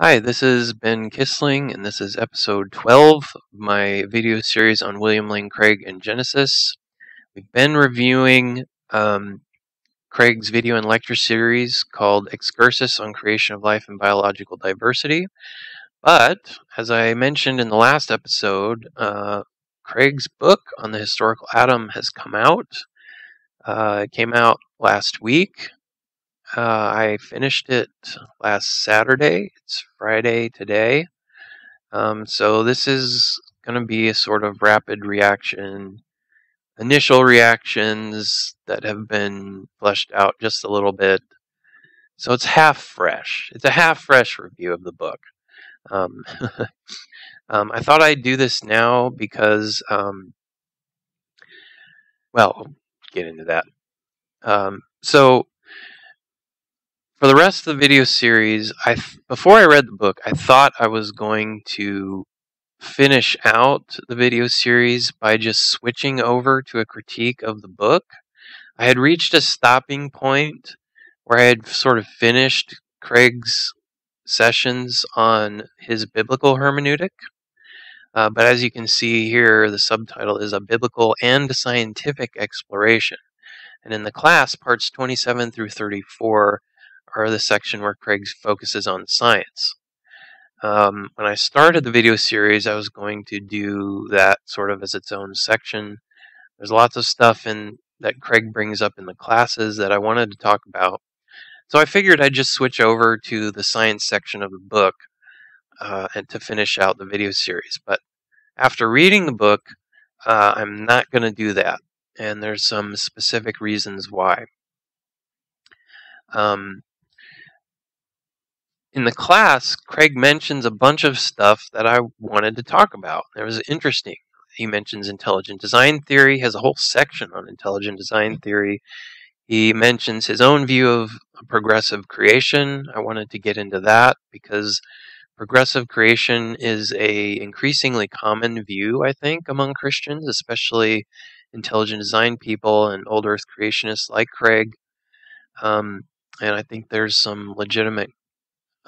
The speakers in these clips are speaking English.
Hi, this is Ben Kissling, and this is episode 12 of my video series on William Lane Craig and Genesis. We've been reviewing um, Craig's video and lecture series called Excursus on Creation of Life and Biological Diversity. But, as I mentioned in the last episode, uh, Craig's book on the historical Adam has come out. Uh, it came out last week, uh, I finished it last Saturday. It's Friday today. Um, so this is going to be a sort of rapid reaction, initial reactions that have been fleshed out just a little bit. So it's half fresh. It's a half fresh review of the book. Um, um, I thought I'd do this now because, um, well, get into that. Um, so for the rest of the video series, I before I read the book, I thought I was going to finish out the video series by just switching over to a critique of the book. I had reached a stopping point where I had sort of finished Craig's sessions on his biblical hermeneutic. Uh, but as you can see here, the subtitle is A Biblical and Scientific Exploration. And in the class, parts 27 through 34 are the section where Craig focuses on science. Um, when I started the video series, I was going to do that sort of as its own section. There's lots of stuff in that Craig brings up in the classes that I wanted to talk about. So I figured I'd just switch over to the science section of the book uh, and to finish out the video series. But after reading the book, uh, I'm not going to do that, and there's some specific reasons why. Um, in the class, Craig mentions a bunch of stuff that I wanted to talk about. It was interesting. He mentions intelligent design theory, has a whole section on intelligent design theory. He mentions his own view of progressive creation. I wanted to get into that because progressive creation is a increasingly common view, I think, among Christians, especially intelligent design people and old earth creationists like Craig. Um, and I think there's some legitimate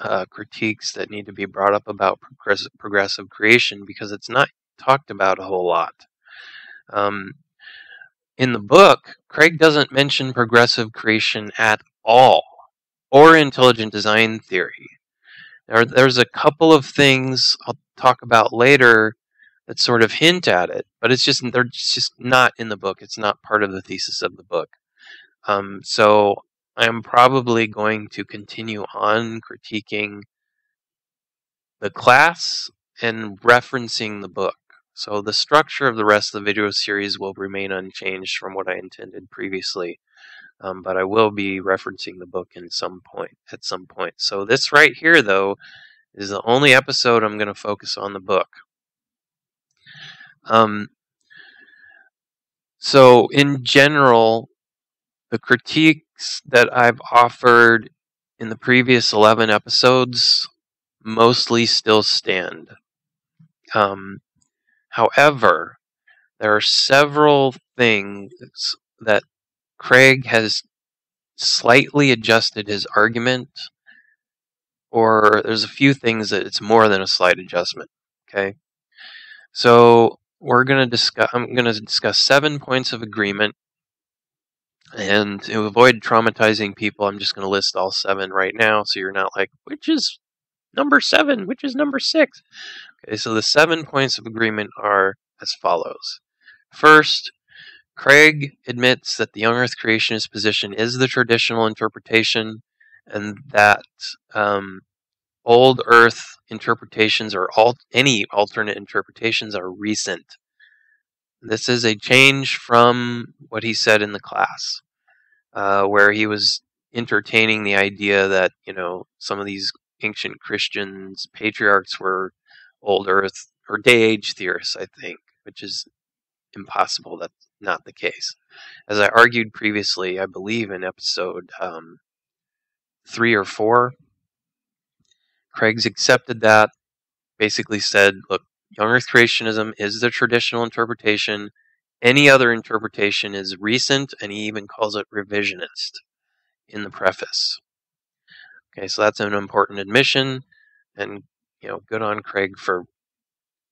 uh, critiques that need to be brought up about progressive, progressive creation because it's not talked about a whole lot. Um, in the book, Craig doesn't mention progressive creation at all, or intelligent design theory. There, there's a couple of things I'll talk about later that sort of hint at it, but it's just they're just not in the book. It's not part of the thesis of the book. Um, so I'm probably going to continue on critiquing the class and referencing the book. So the structure of the rest of the video series will remain unchanged from what I intended previously. Um, but I will be referencing the book in some point at some point. So this right here, though, is the only episode I'm going to focus on the book. Um, so in general, the critiques that I've offered in the previous 11 episodes mostly still stand. Um, however, there are several things that Craig has slightly adjusted his argument, or there's a few things that it's more than a slight adjustment. Okay, so we're going to discuss. I'm going to discuss seven points of agreement and to avoid traumatizing people, I'm just going to list all seven right now so you're not like, which is number seven, which is number six. Okay, so the seven points of agreement are as follows. First, Craig admits that the young earth creationist position is the traditional interpretation and that um, old earth interpretations or any alternate interpretations are recent. This is a change from what he said in the class, uh, where he was entertaining the idea that you know some of these ancient Christians patriarchs were old Earth or day age theorists. I think, which is impossible. That's not the case. As I argued previously, I believe in episode um, three or four, Craig's accepted that. Basically said, look, Young Earth creationism is the traditional interpretation. Any other interpretation is recent, and he even calls it revisionist in the preface. Okay, so that's an important admission. And, you know, good on Craig for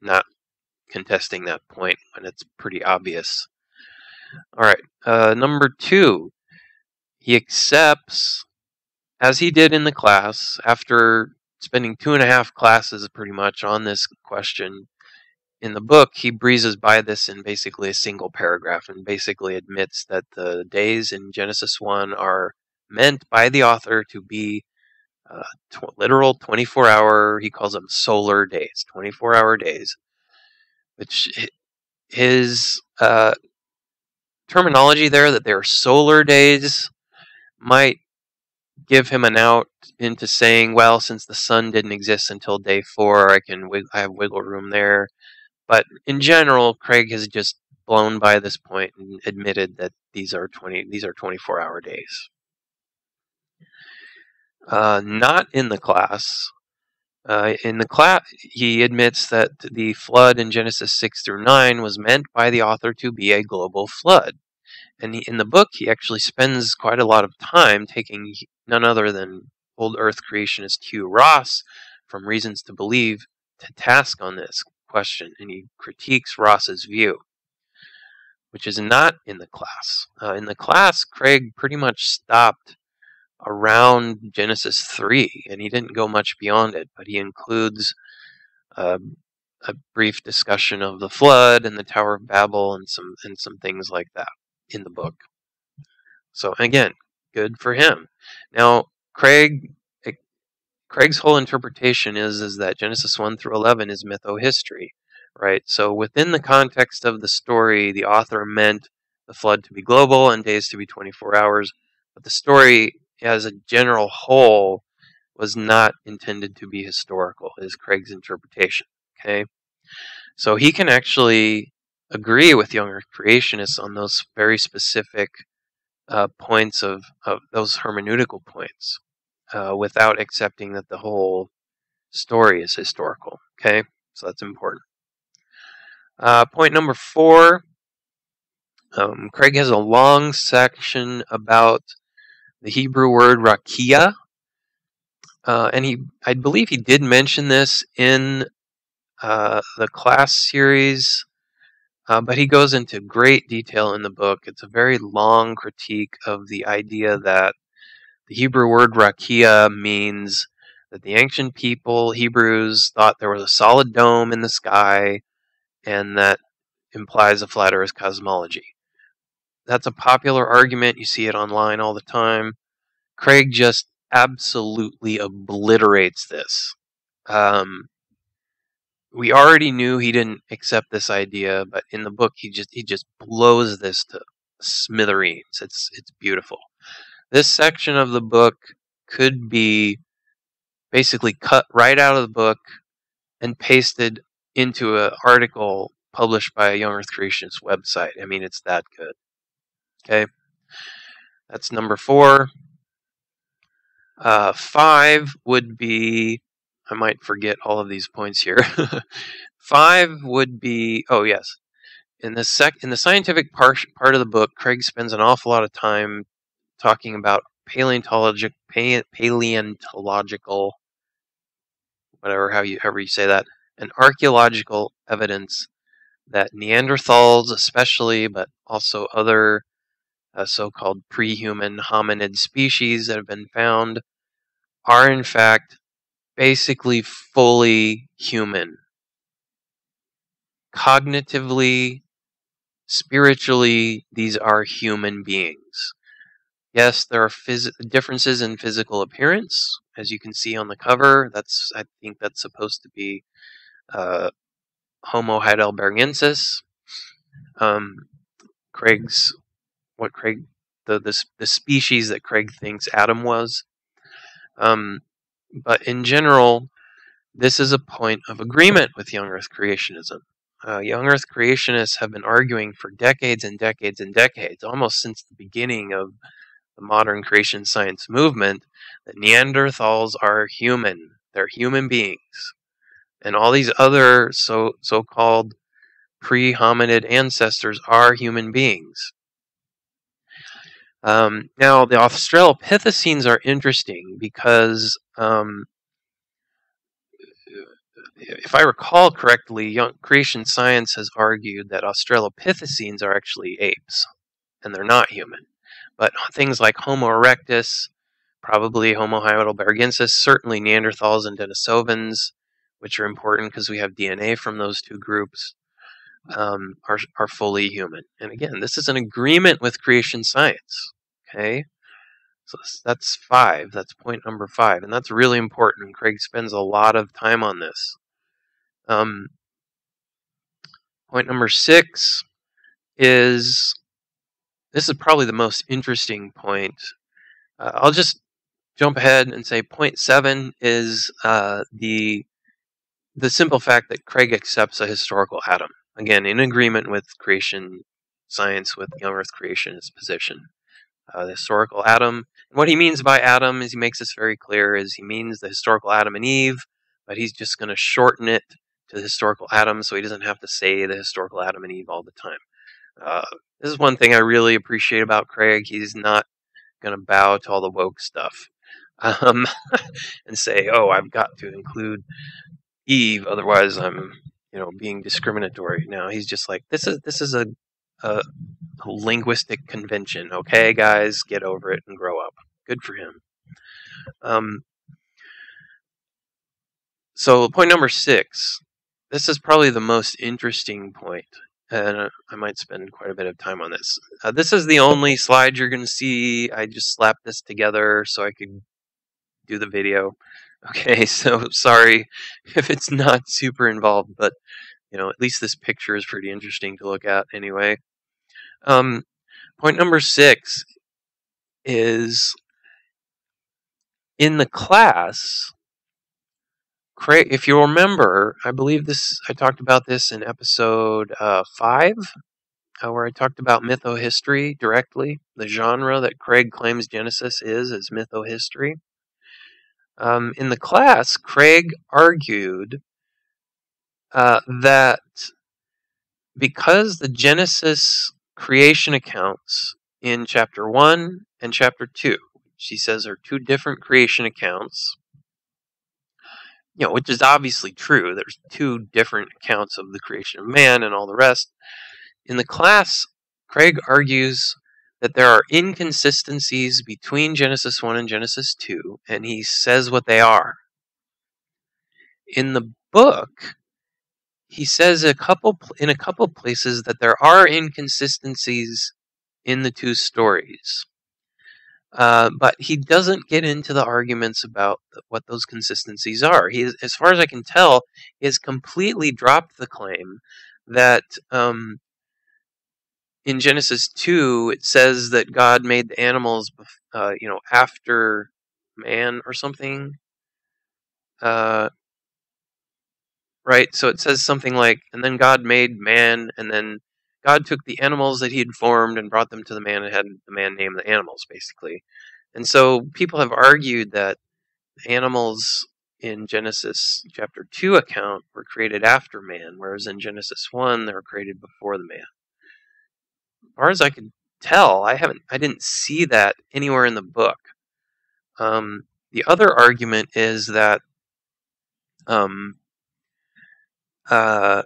not contesting that point when it's pretty obvious. All right, uh, number two, he accepts, as he did in the class, after spending two and a half classes pretty much on this question. In the book, he breezes by this in basically a single paragraph and basically admits that the days in Genesis 1 are meant by the author to be uh, tw- literal 24 hour, he calls them solar days, 24 hour days, which his uh, terminology there that they're solar days might give him an out into saying, well, since the sun didn't exist until day four, I can I have wiggle room there. But in general, Craig has just blown by this point and admitted that these are twenty these are twenty four hour days. Uh, not in the class. Uh, in the class, he admits that the flood in Genesis 6 through 9 was meant by the author to be a global flood. And in the book, he actually spends quite a lot of time taking none other than old Earth creationist Hugh Ross from Reasons to Believe to task on this question, and he critiques Ross's view, which is not in the class. Uh, in the class, Craig pretty much stopped around Genesis 3, and he didn't go much beyond it, but he includes uh, a brief discussion of the flood and the Tower of Babel and some and some things like that in the book. So again, good for him. Now, Craig eh, Craig's whole interpretation is is that Genesis 1 through 11 is mytho-history, right? So within the context of the story, the author meant the flood to be global and days to be 24 hours, but the story as a general whole was not intended to be historical, is Craig's interpretation. Okay? So he can actually agree with younger creationists on those very specific uh, points of, of those hermeneutical points uh, without accepting that the whole story is historical. Okay? So that's important. Uh, point number four um, Craig has a long section about the Hebrew word rakia. Uh, and he, I believe he did mention this in uh, the class series, uh, but he goes into great detail in the book. It's a very long critique of the idea that the Hebrew word rakia means that the ancient people, Hebrews, thought there was a solid dome in the sky, and that implies a flat earth cosmology that's a popular argument. You see it online all the time. Craig just absolutely obliterates this. Um, we already knew he didn't accept this idea, but in the book he just he just blows this to smithereens. It's it's beautiful. This section of the book could be basically cut right out of the book and pasted into an article published by a Young Earth Creationist website. I mean, it's that good. Okay, that's number four. Uh, five would be, I might forget all of these points here. five would be, oh yes, in the sec in the scientific part part of the book, Craig spends an awful lot of time talking about paleontologic paleontological whatever how you however you say that and archaeological evidence that Neanderthals especially but also other uh, so-called pre-human hominid species that have been found are in fact basically fully human. Cognitively, spiritually, these are human beings. Yes, there are phys- differences in physical appearance, as you can see on the cover. That's I think that's supposed to be uh, Homo heidelbergensis. Um, Craig's what Craig the the, the species that Craig thinks Adam was. Um, but in general, this is a point of agreement with young Earth creationism. Uh, young Earth creationists have been arguing for decades and decades and decades, almost since the beginning of the modern creation science movement, that Neanderthals are human. They're human beings. And all these other so so called pre hominid ancestors are human beings. Um, now, the Australopithecines are interesting because um, if I recall correctly, creation science has argued that Australopithecines are actually apes, and they're not human. But things like Homo erectus, probably Homo heidelbergensis, certainly Neanderthals and Denisovans, which are important because we have DNA from those two groups, um, are, are fully human. And again, this is an agreement with creation science. Okay? So that's five. That's point number five. And that's really important. Craig spends a lot of time on this. Um, point number six is this is probably the most interesting point. Uh, I'll just jump ahead and say point seven is uh, the the simple fact that Craig accepts a historical Adam. Again, in agreement with creation science, with young Earth creationist position uh, the historical Adam. And what he means by Adam, as he makes this very clear, is he means the historical Adam and Eve, but he's just going to shorten it to the historical Adam so he doesn't have to say the historical Adam and Eve all the time. Uh, this is one thing I really appreciate about Craig. He's not going to bow to all the woke stuff um, and say, "Oh, I've got to include Eve, otherwise I'm, you know, being discriminatory." Now he's just like, "This is this is a, a linguistic convention. Okay, guys, get over it and grow up. Good for him. Um, so, point number six. This is probably the most interesting point, and I might spend quite a bit of time on this. Uh, this is the only slide you're going to see. I just slapped this together so I could do the video. Okay, so sorry if it's not super involved, but you know, at least this picture is pretty interesting to look at anyway. Um, point number six is in the class. Craig, if you remember, I believe this. I talked about this in episode uh, five, uh, where I talked about mythohistory directly. The genre that Craig claims Genesis is is mythohistory. Um, in the class, Craig argued uh, that because the Genesis creation accounts in chapter 1 and chapter 2. She says are two different creation accounts. You know, which is obviously true. There's two different accounts of the creation of man and all the rest. In the class, Craig argues that there are inconsistencies between Genesis 1 and Genesis 2, and he says what they are. In the book, he says a couple in a couple places that there are inconsistencies in the two stories. Uh, but he doesn't get into the arguments about what those consistencies are. He, as far as I can tell, he has completely dropped the claim that um, in Genesis two it says that God made the animals, uh, you know, after man or something. Uh, right? So it says something like, and then God made man, and then God took the animals that he had formed and brought them to the man and had the man name the animals, basically. And so people have argued that animals in Genesis chapter 2 account were created after man, whereas in Genesis 1 they were created before the man. Far as I can tell, I haven't I didn't see that anywhere in the book. Um, the other argument is that um, uh,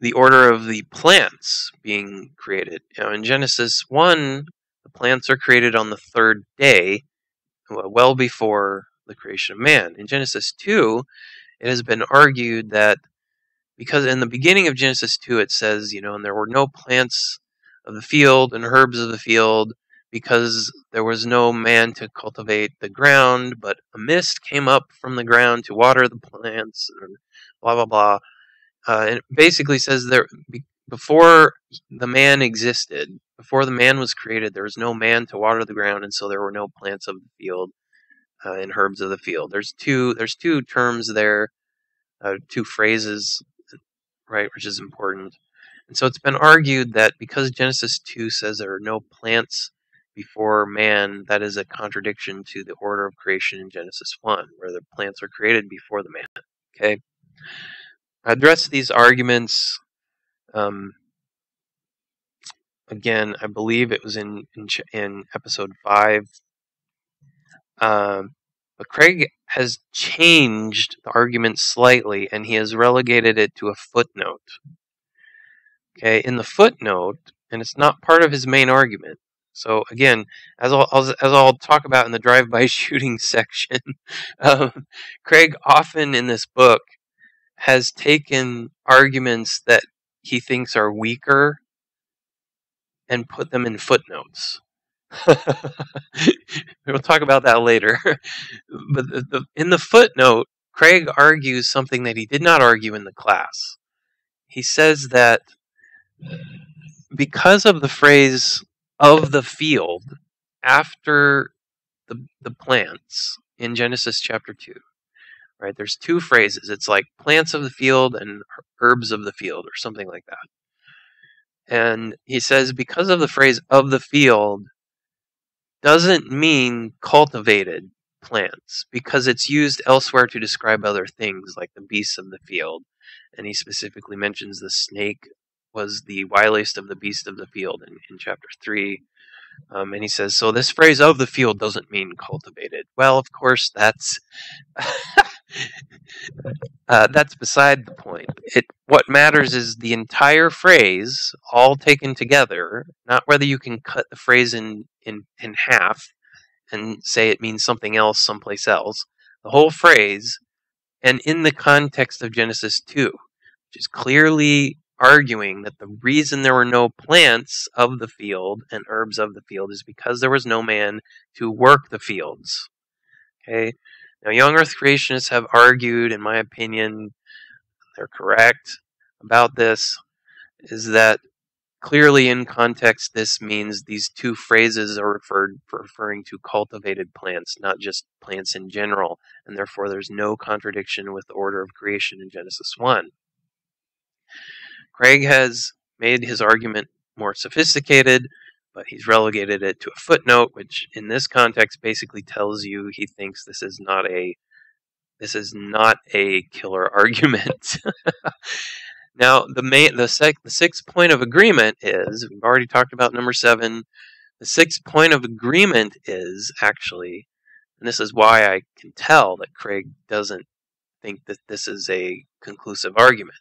the order of the plants being created. You know, in Genesis 1, the plants are created on the third day, well before the creation of man. In Genesis 2, it has been argued that because in the beginning of Genesis 2 it says, you know, and there were no plants of the field and herbs of the field because there was no man to cultivate the ground, but a mist came up from the ground to water the plants and blah blah blah. Uh, and it basically says there before the man existed, before the man was created, there was no man to water the ground, and so there were no plants of the field uh, and herbs of the field. There's two. There's two terms there, uh, two phrases, right, which is important. And so it's been argued that because Genesis 2 says there are no plants before man, that is a contradiction to the order of creation in Genesis 1, where the plants are created before the man. Okay? I address these arguments. Um, again, I believe it was in in, in episode five. Um, But Craig has changed the argument slightly and he has relegated it to a footnote. Okay, in the footnote, and it's not part of his main argument. So again, as I'll, as I'll talk about in the drive-by shooting section, um, Craig often in this book has taken arguments that he thinks are weaker and put them in footnotes. we'll talk about that later. but the, the, in the footnote, Craig argues something that he did not argue in the class. He says that because of the phrase of the field after the, the plants in Genesis chapter 2, right? There's two phrases. It's like plants of the field and herbs of the field or something like that. And he says because of the phrase of the field, doesn't mean cultivated plants because it's used elsewhere to describe other things like the beasts of the field. And he specifically mentions the snake was the wiliest of the beasts of the field in, in chapter 3. Um, and he says, so this phrase of the field doesn't mean cultivated. Well, of course, that's uh, that's beside the point. It what matters is the entire phrase, all taken together, not whether you can cut the phrase in in in half and say it means something else someplace else. The whole phrase, and in the context of Genesis two, which is clearly arguing that the reason there were no plants of the field and herbs of the field is because there was no man to work the fields. Okay, now, young Earth creationists have argued, in my opinion, they're correct about this, is that clearly in context this means these two phrases are referred referring to cultivated plants, not just plants in general, and therefore there's no contradiction with the order of creation in Genesis 1. Craig has made his argument more sophisticated but he's relegated it to a footnote, which in this context basically tells you he thinks this is not a this is not a killer argument. now, the main the sec, the sixth point of agreement is we've already talked about number seven. The sixth point of agreement is actually, and this is why I can tell that Craig doesn't think that this is a conclusive argument,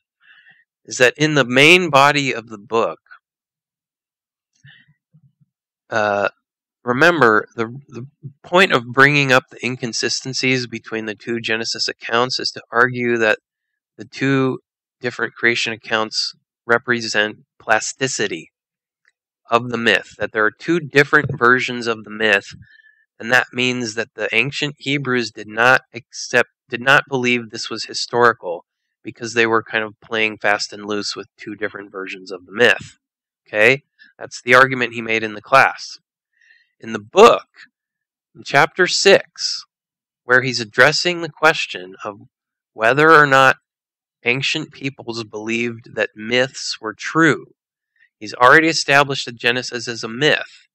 is that in the main body of the book, uh, remember the the point of bringing up the inconsistencies between the two Genesis accounts is to argue that the two different creation accounts represent plasticity of the myth that there are two different versions of the myth and that means that the ancient Hebrews did not accept did not believe this was historical because they were kind of playing fast and loose with two different versions of the myth okay that's the argument he made in the class. In the book, in chapter 6, where he's addressing the question of whether or not ancient peoples believed that myths were true, he's already established that Genesis is a myth.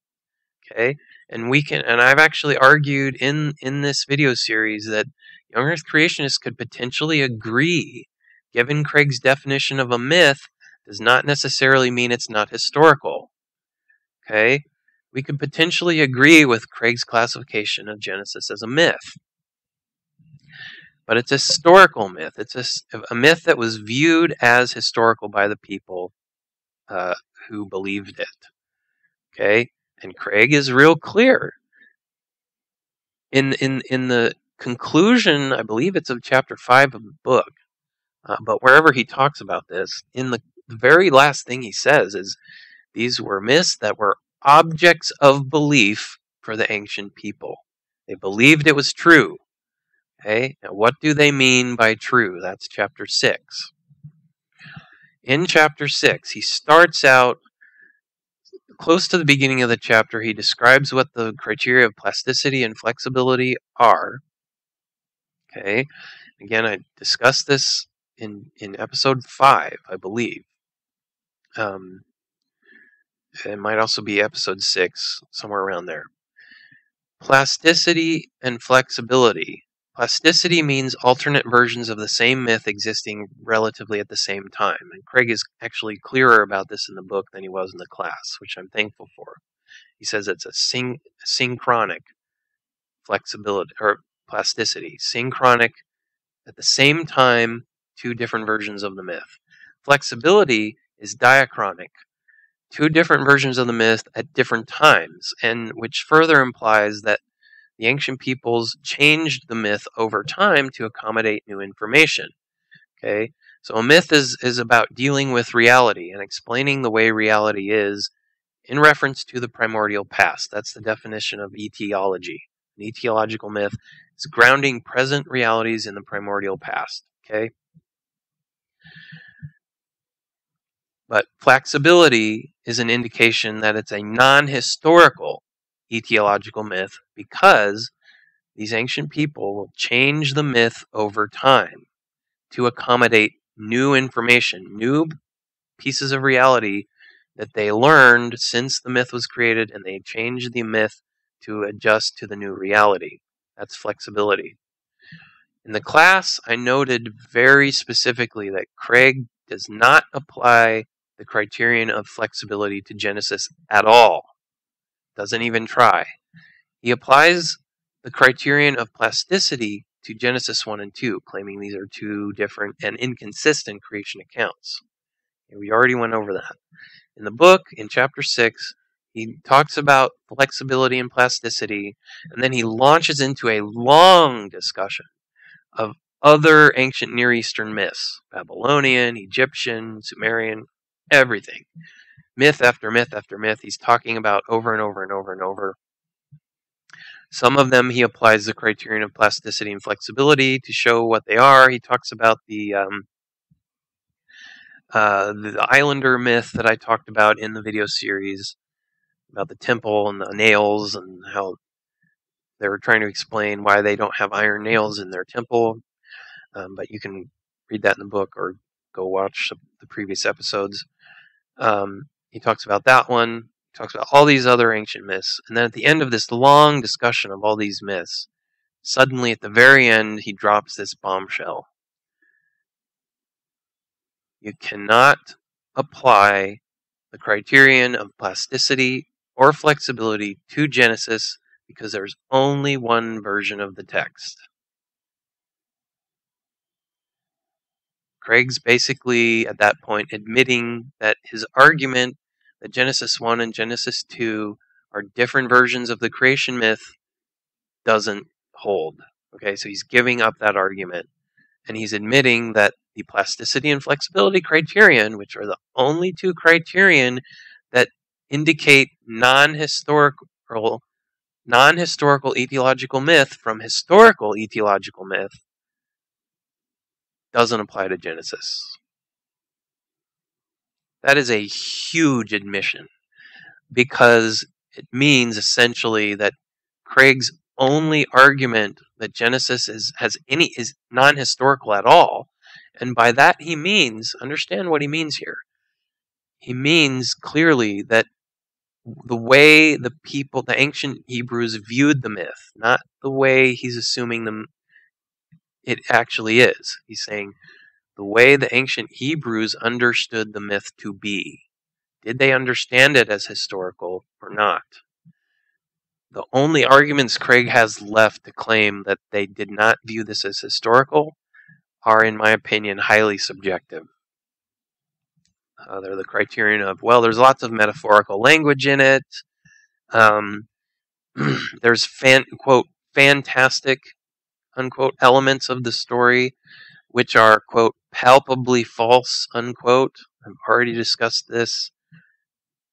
Okay? And we can and I've actually argued in in this video series that young earth creationists could potentially agree given Craig's definition of a myth does not necessarily mean it's not historical. Okay? We could potentially agree with Craig's classification of Genesis as a myth. But it's a historical myth. It's a, a myth that was viewed as historical by the people uh, who believed it. Okay? And Craig is real clear. In, in, in the conclusion, I believe it's of chapter 5 of the book, uh, but wherever he talks about this, in the the very last thing he says is these were myths that were objects of belief for the ancient people. They believed it was true. Okay, now what do they mean by true? That's chapter 6. In chapter 6, he starts out close to the beginning of the chapter. He describes what the criteria of plasticity and flexibility are. Okay, again, I discussed this in, in episode 5, I believe. Um, it might also be episode six, somewhere around there. Plasticity and flexibility. Plasticity means alternate versions of the same myth existing relatively at the same time. And Craig is actually clearer about this in the book than he was in the class, which I'm thankful for. He says it's a syn- synchronic flexibility or plasticity. Synchronic at the same time, two different versions of the myth. Flexibility is diachronic, two different versions of the myth at different times, and which further implies that the ancient peoples changed the myth over time to accommodate new information. Okay, so a myth is, is about dealing with reality and explaining the way reality is in reference to the primordial past. That's the definition of etiology. An etiological myth is grounding present realities in the primordial past. Okay? But flexibility is an indication that it's a non historical etiological myth because these ancient people will change the myth over time to accommodate new information, new pieces of reality that they learned since the myth was created, and they changed the myth to adjust to the new reality. That's flexibility. In the class, I noted very specifically that Craig does not apply the criterion of flexibility to Genesis at all. Doesn't even try. He applies the criterion of plasticity to Genesis 1 and 2, claiming these are two different and inconsistent creation accounts. And we already went over that. In the book, in chapter 6, he talks about flexibility and plasticity, and then he launches into a long discussion of other ancient Near Eastern myths Babylonian, Egyptian, Sumerian, everything. Myth after myth after myth, he's talking about over and over and over and over. Some of them he applies the criterion of plasticity and flexibility to show what they are. He talks about the um, uh, the Islander myth that I talked about in the video series about the temple and the nails and how they were trying to explain why they don't have iron nails in their temple. Um, but you can read that in the book or go watch the previous episodes. Um, he talks about that one he talks about all these other ancient myths, and then at the end of this long discussion of all these myths, suddenly at the very end, he drops this bombshell. You cannot apply the criterion of plasticity or flexibility to Genesis because there's only one version of the text. Craig's basically at that point admitting that his argument that Genesis 1 and Genesis 2 are different versions of the creation myth doesn't hold. Okay, so he's giving up that argument and he's admitting that the plasticity and flexibility criterion, which are the only two criterion that indicate non-historical non-historical etiological myth from historical etiological myth doesn't apply to Genesis. That is a huge admission because it means essentially that Craig's only argument that Genesis is has any is non-historical at all, and by that he means understand what he means here. He means clearly that the way the people, the ancient Hebrews viewed the myth, not the way he's assuming them it actually is. He's saying the way the ancient Hebrews understood the myth to be. Did they understand it as historical or not? The only arguments Craig has left to claim that they did not view this as historical are, in my opinion, highly subjective. Uh, they're the criterion of, well, there's lots of metaphorical language in it. Um, there's fan, quote, fantastic, unquote, elements of the story which are, quote, palpably false, unquote. I've already discussed this.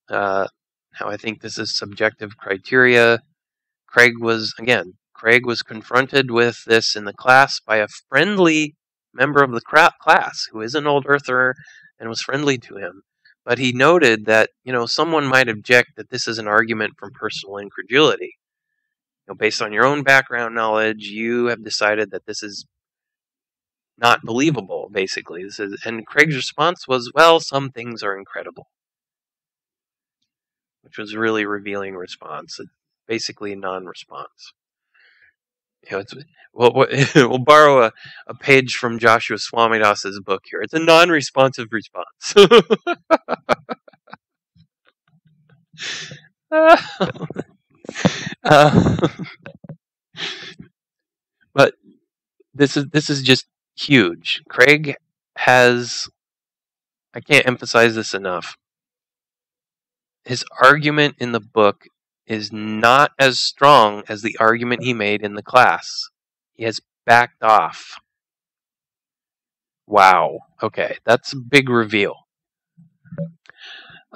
Uh, how I think this is subjective criteria. Craig was, again, Craig was confronted with this in the class by a friendly member of the class who is an old earther and was friendly to him. But he noted that, you know, someone might object that this is an argument from personal incredulity. You know, based on your own background knowledge, you have decided that this is not believable, basically. This is, and Craig's response was, well, some things are incredible. Which was a really revealing response, basically a non response. You know, it's, we'll, we'll borrow a, a page from Joshua Swamidass's book here. It's a non responsive response. uh, but this is this is just huge. Craig has I can't emphasize this enough. His argument in the book is not as strong as the argument he made in the class. He has backed off. Wow. Okay, that's a big reveal.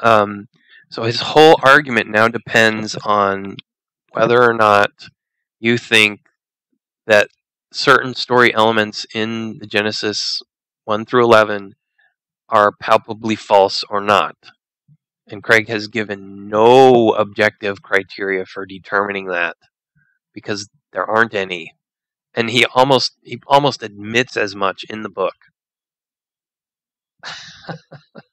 Um, so his whole argument now depends on whether or not you think that certain story elements in the Genesis 1 through 11 are palpably false or not. And Craig has given no objective criteria for determining that because there aren't any. And he almost he almost admits as much in the book.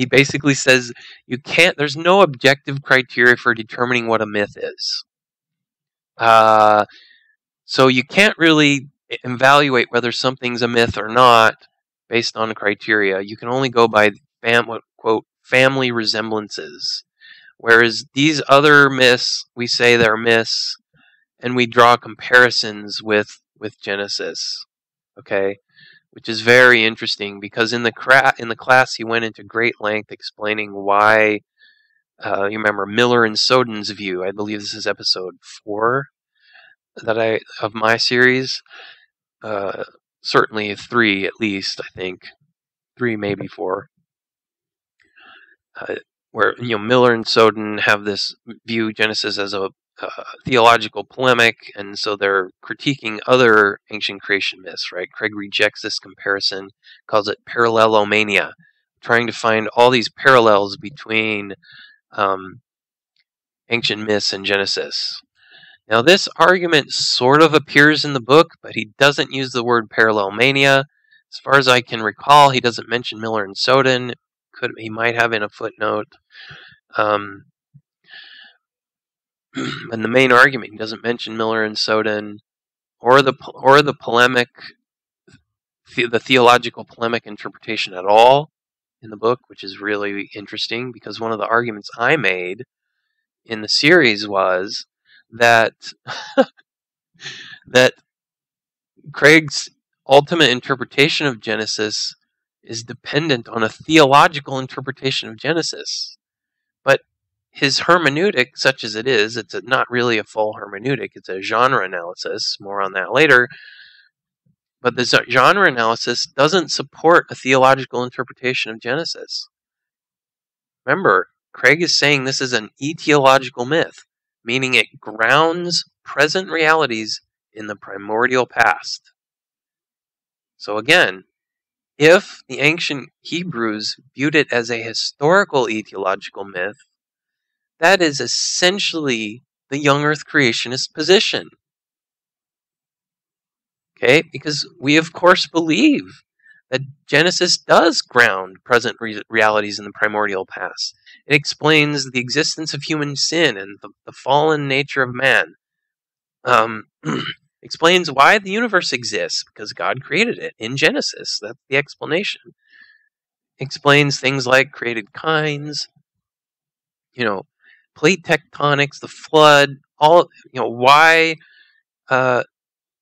he basically says you can't there's no objective criteria for determining what a myth is. Uh, so you can't really evaluate whether something's a myth or not based on criteria. You can only go by fam- quote family resemblances. Whereas these other myths, we say they're myths, and we draw comparisons with with Genesis. Okay, which is very interesting because in the cra- in the class he went into great length explaining why. Uh, you remember Miller and Soden's view. I believe this is episode four that I of my series. Uh, certainly three at least. I think three, maybe four. Uh, where you know Miller and Soden have this view Genesis as a uh, theological polemic, and so they're critiquing other ancient creation myths. Right? Craig rejects this comparison, calls it parallelomania, trying to find all these parallels between um, ancient myths and Genesis. Now, this argument sort of appears in the book, but he doesn't use the word parallelomania. As far as I can recall, he doesn't mention Miller and Soden. Could he might have in a footnote. Um, and the main argument, he doesn't mention Miller and Soden, or the or the polemic, the, the theological polemic interpretation at all in the book, which is really interesting because one of the arguments I made in the series was that that Craig's ultimate interpretation of Genesis is dependent on a theological interpretation of Genesis. His hermeneutic, such as it is, it's not really a full hermeneutic, it's a genre analysis. More on that later. But the uh, genre analysis doesn't support a theological interpretation of Genesis. Remember, Craig is saying this is an etiological myth meaning it grounds present realities in the primordial past. So again, if the ancient Hebrews viewed it as a historical etiological myth, that is essentially the young earth creationist position. Okay, because we of course believe that Genesis does ground present re- realities in the primordial past. It explains the existence of human sin and the, the fallen nature of man. Um, explains why the universe exists because God created it in Genesis. That's the explanation. Explains things like created kinds, you know, plate tectonics, the flood, all you know why. Uh,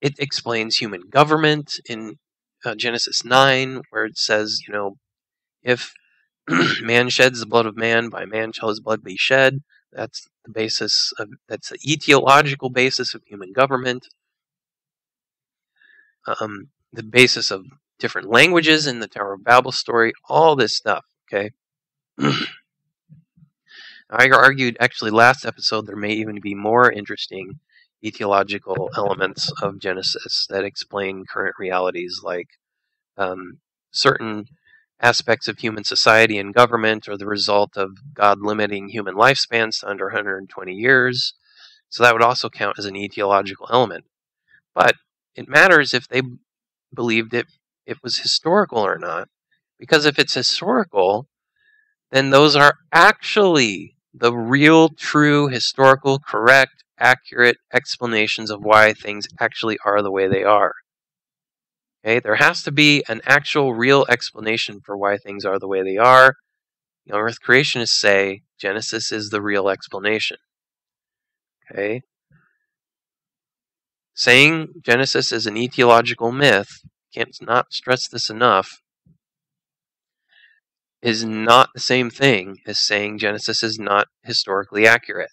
it explains human government in uh, Genesis nine, where it says, you know, if man sheds the blood of man, by man shall his blood be shed. That's the basis of that's the etiological basis of human government. Um, the basis of different languages in the Tower of Babel story, all this stuff. Okay. I argued actually last episode there may even be more interesting etiological elements of Genesis that explain current realities like um, certain aspects of human society and government are the result of God limiting human lifespans to under 120 years. So that would also count as an etiological element. But it matters if they believed it, it was historical or not. Because if it's historical, then those are actually the real, true, historical, correct, accurate explanations of why things actually are the way they are. Okay, there has to be an actual real explanation for why things are the way they are. You know, Earth creationists say Genesis is the real explanation. Okay? saying Genesis is an etiological myth, can't not stress this enough, is not the same thing as saying Genesis is not historically accurate.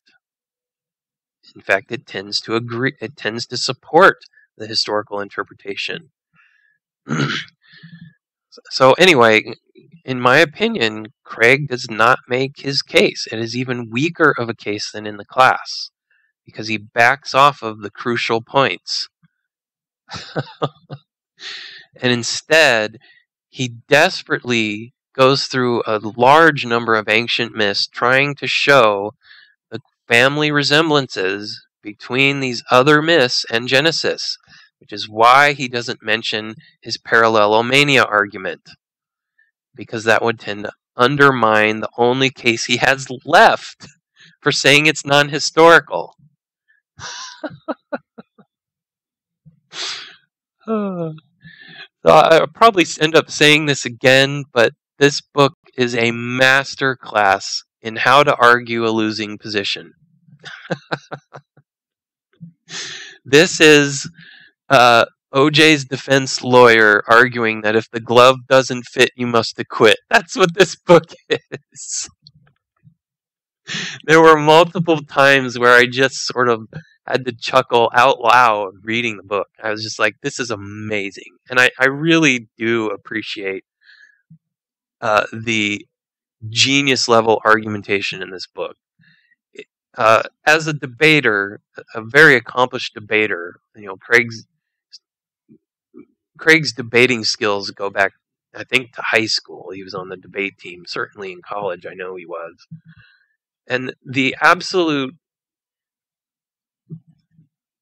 In fact, it tends to agree, it tends to support the historical interpretation. so, anyway, in my opinion, Craig does not make his case. It is even weaker of a case than in the class because he backs off of the crucial points. and instead, he desperately goes through a large number of ancient myths trying to show the family resemblances between these other myths and Genesis, which is why he doesn't mention his parallelomania argument, because that would tend to undermine the only case he has left for saying it's non historical. so I'll probably end up saying this again, but this book is a master class in how to argue a losing position. this is uh, OJ's defense lawyer arguing that if the glove doesn't fit, you must acquit. That's what this book is. there were multiple times where I just sort of had to chuckle out loud reading the book. I was just like, this is amazing. And I, I really do appreciate uh, the genius level argumentation in this book. Uh, as a debater, a very accomplished debater, you know, Craig's Craig's debating skills go back, I think, to high school. He was on the debate team. Certainly in college, I know he was. And the absolute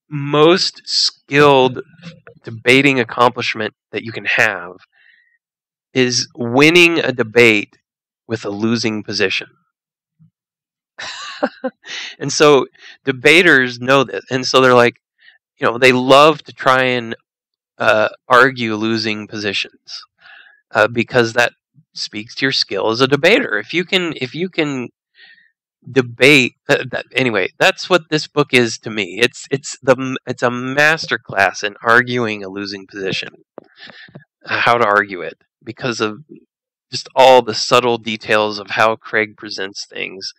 most skilled debating accomplishment that you can have is winning a debate with a losing position. and so debaters know this. And so they're like, you know, they love to try and uh, argue losing positions uh, because that speaks to your skill as a debater. If you can, if you can debate uh, that, anyway that's what this book is to me it's it's the it's a master class in arguing a losing position how to argue it because of just all the subtle details of how Craig presents things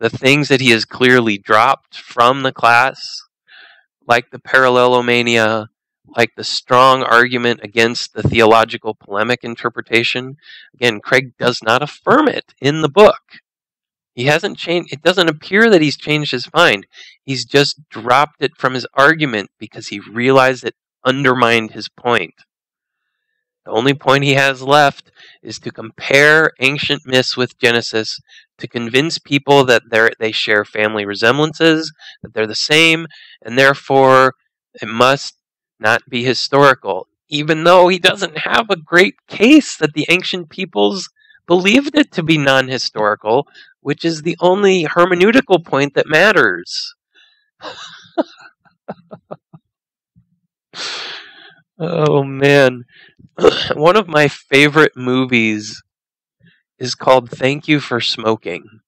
the things that he has clearly dropped from the class like the parallelomania like the strong argument against the theological polemic interpretation again Craig does not affirm it in the book he hasn't changed. It doesn't appear that he's changed his mind. He's just dropped it from his argument because he realized it undermined his point. The only point he has left is to compare ancient myths with Genesis to convince people that they share family resemblances, that they're the same, and therefore it must not be historical, even though he doesn't have a great case that the ancient peoples believed it to be non historical, which is the only hermeneutical point that matters. oh man. One of my favorite movies is called Thank You for Smoking.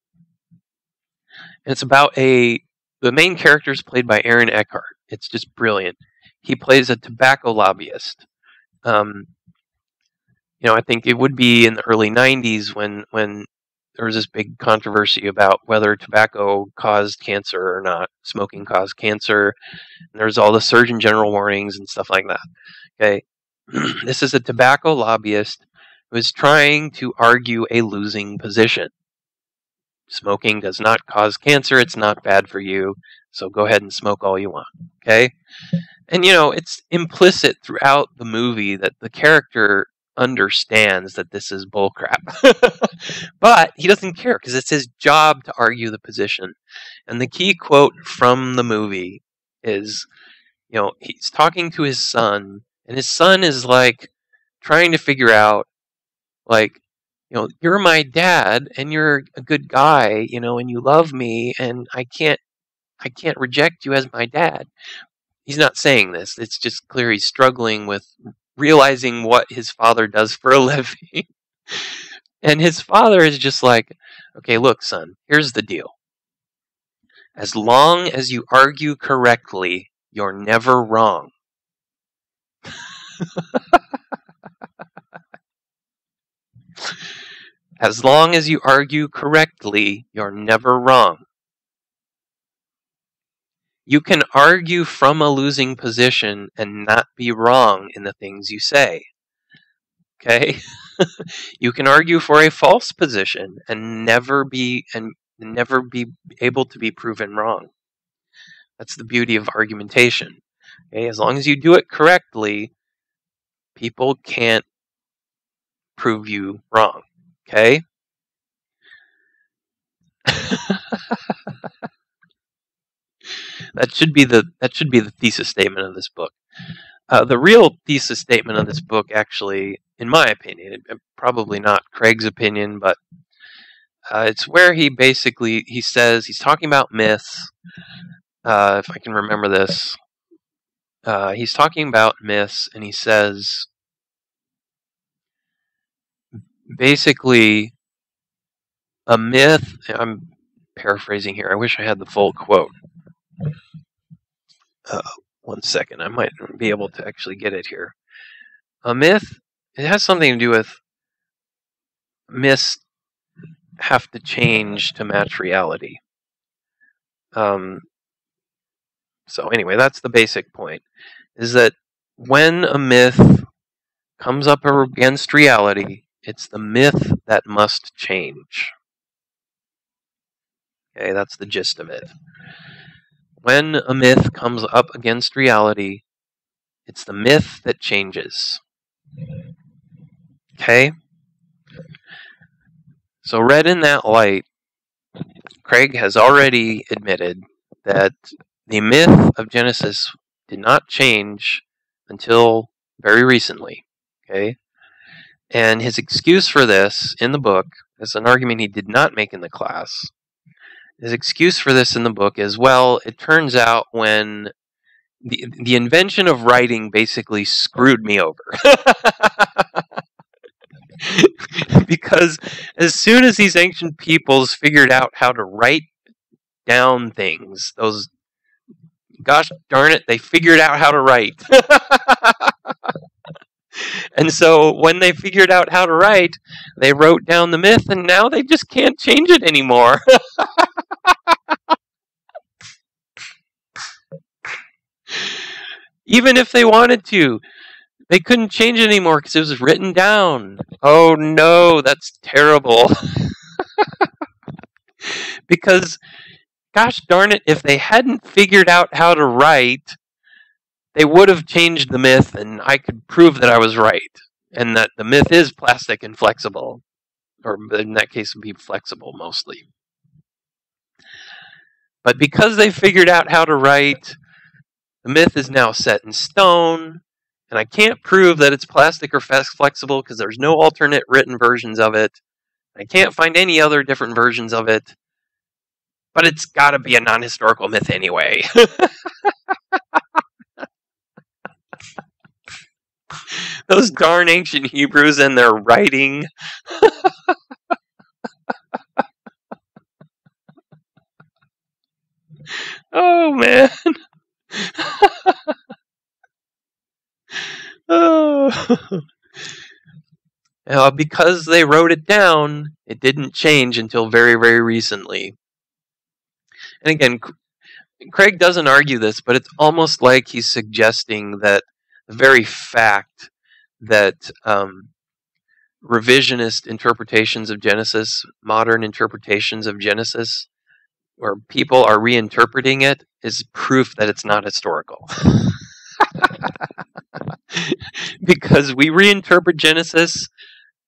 It's about a the main character is played by Aaron Eckhart. It's just brilliant. He plays a tobacco lobbyist. Um, you know, I think it would be in the early '90s when when there was this big controversy about whether tobacco caused cancer or not. Smoking caused cancer. And there's all the Surgeon General warnings and stuff like that. Okay, this is a tobacco lobbyist who is trying to argue a losing position. Smoking does not cause cancer. It's not bad for you. So go ahead and smoke all you want. Okay. And you know, it's implicit throughout the movie that the character understands that this is bullcrap. but he doesn't care because it's his job to argue the position. And the key quote from the movie is you know, he's talking to his son, and his son is like trying to figure out, like, you know, you're my dad and you're a good guy, you know, and you love me, and I can't. I can't reject you as my dad. He's not saying this. It's just clear he's struggling with realizing what his father does for a living. and his father is just like, okay, look, son, here's the deal. As long as you argue correctly, you're never wrong. as long as you argue correctly, you're never wrong. You can argue from a losing position and not be wrong in the things you say. Okay? you can argue for a false position and never be and never be able to be proven wrong. That's the beauty of argumentation. Okay? As long as you do it correctly, people can't prove you wrong. Okay? that should be the that should be the thesis statement of this book. Uh, the real thesis statement of this book, actually, in my opinion, probably not Craig's opinion, but uh, it's where he basically he says he's talking about myths. Uh, if I can remember this, uh, he's talking about myths, and he says basically a myth. I'm paraphrasing here. I wish I had the full quote. Uh, one second, I might be able to actually get it here. A myth, it has something to do with myths have to change to match reality. Um, so anyway, that's the basic point, is that when a myth comes up against reality, it's the myth that must change. Okay, that's the gist of it. When a myth comes up against reality, it's the myth that changes. Okay? So, read in that light, Craig has already admitted that the myth of Genesis did not change until very recently. Okay? And his excuse for this in the book is an argument he did not make in the class, his excuse for this in the book is well, it turns out when the, the invention of writing basically screwed me over. because as soon as these ancient peoples figured out how to write down things, those gosh darn it, they figured out how to write. and so when they figured out how to write, they wrote down the myth, and now they just can't change it anymore. Even if they wanted to, they couldn't change it anymore because it was written down. Oh no, that's terrible. because, gosh darn it, if they hadn't figured out how to write, they would have changed the myth, and I could prove that I was right, and that the myth is plastic and flexible, or in that case, would be flexible mostly. But because they figured out how to write, the myth is now set in stone, and I can't prove that it's plastic or flexible because there's no alternate written versions of it. I can't find any other different versions of it, but it's got to be a non historical myth anyway. Those darn ancient Hebrews and their writing. oh, man. oh. Uh, because they wrote it down, it didn't change until very, very recently. And again, Craig doesn't argue this, but it's almost like he's suggesting that the very fact that um, revisionist interpretations of Genesis, modern interpretations of Genesis, where people are reinterpreting it, is proof that it's not historical. because we reinterpret Genesis,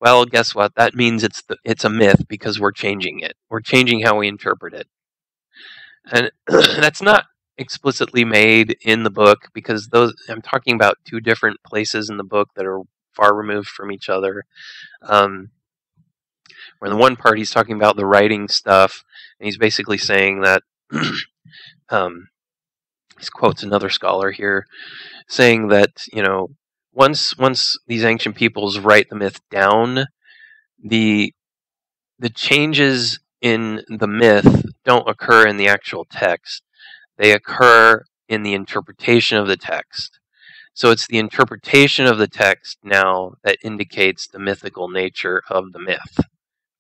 well, guess what? That means it's the, it's a myth because we're changing it. We're changing how we interpret it. And that's not explicitly made in the book because those I'm talking about two different places in the book that are far removed from each other. Um, where the one part he's talking about the writing stuff, and he's basically saying that um, he quotes another scholar here, saying that you know once once these ancient peoples write the myth down, the the changes in the myth don't occur in the actual text they occur in the interpretation of the text. So it's the interpretation of the text now that indicates the mythical nature of the myth,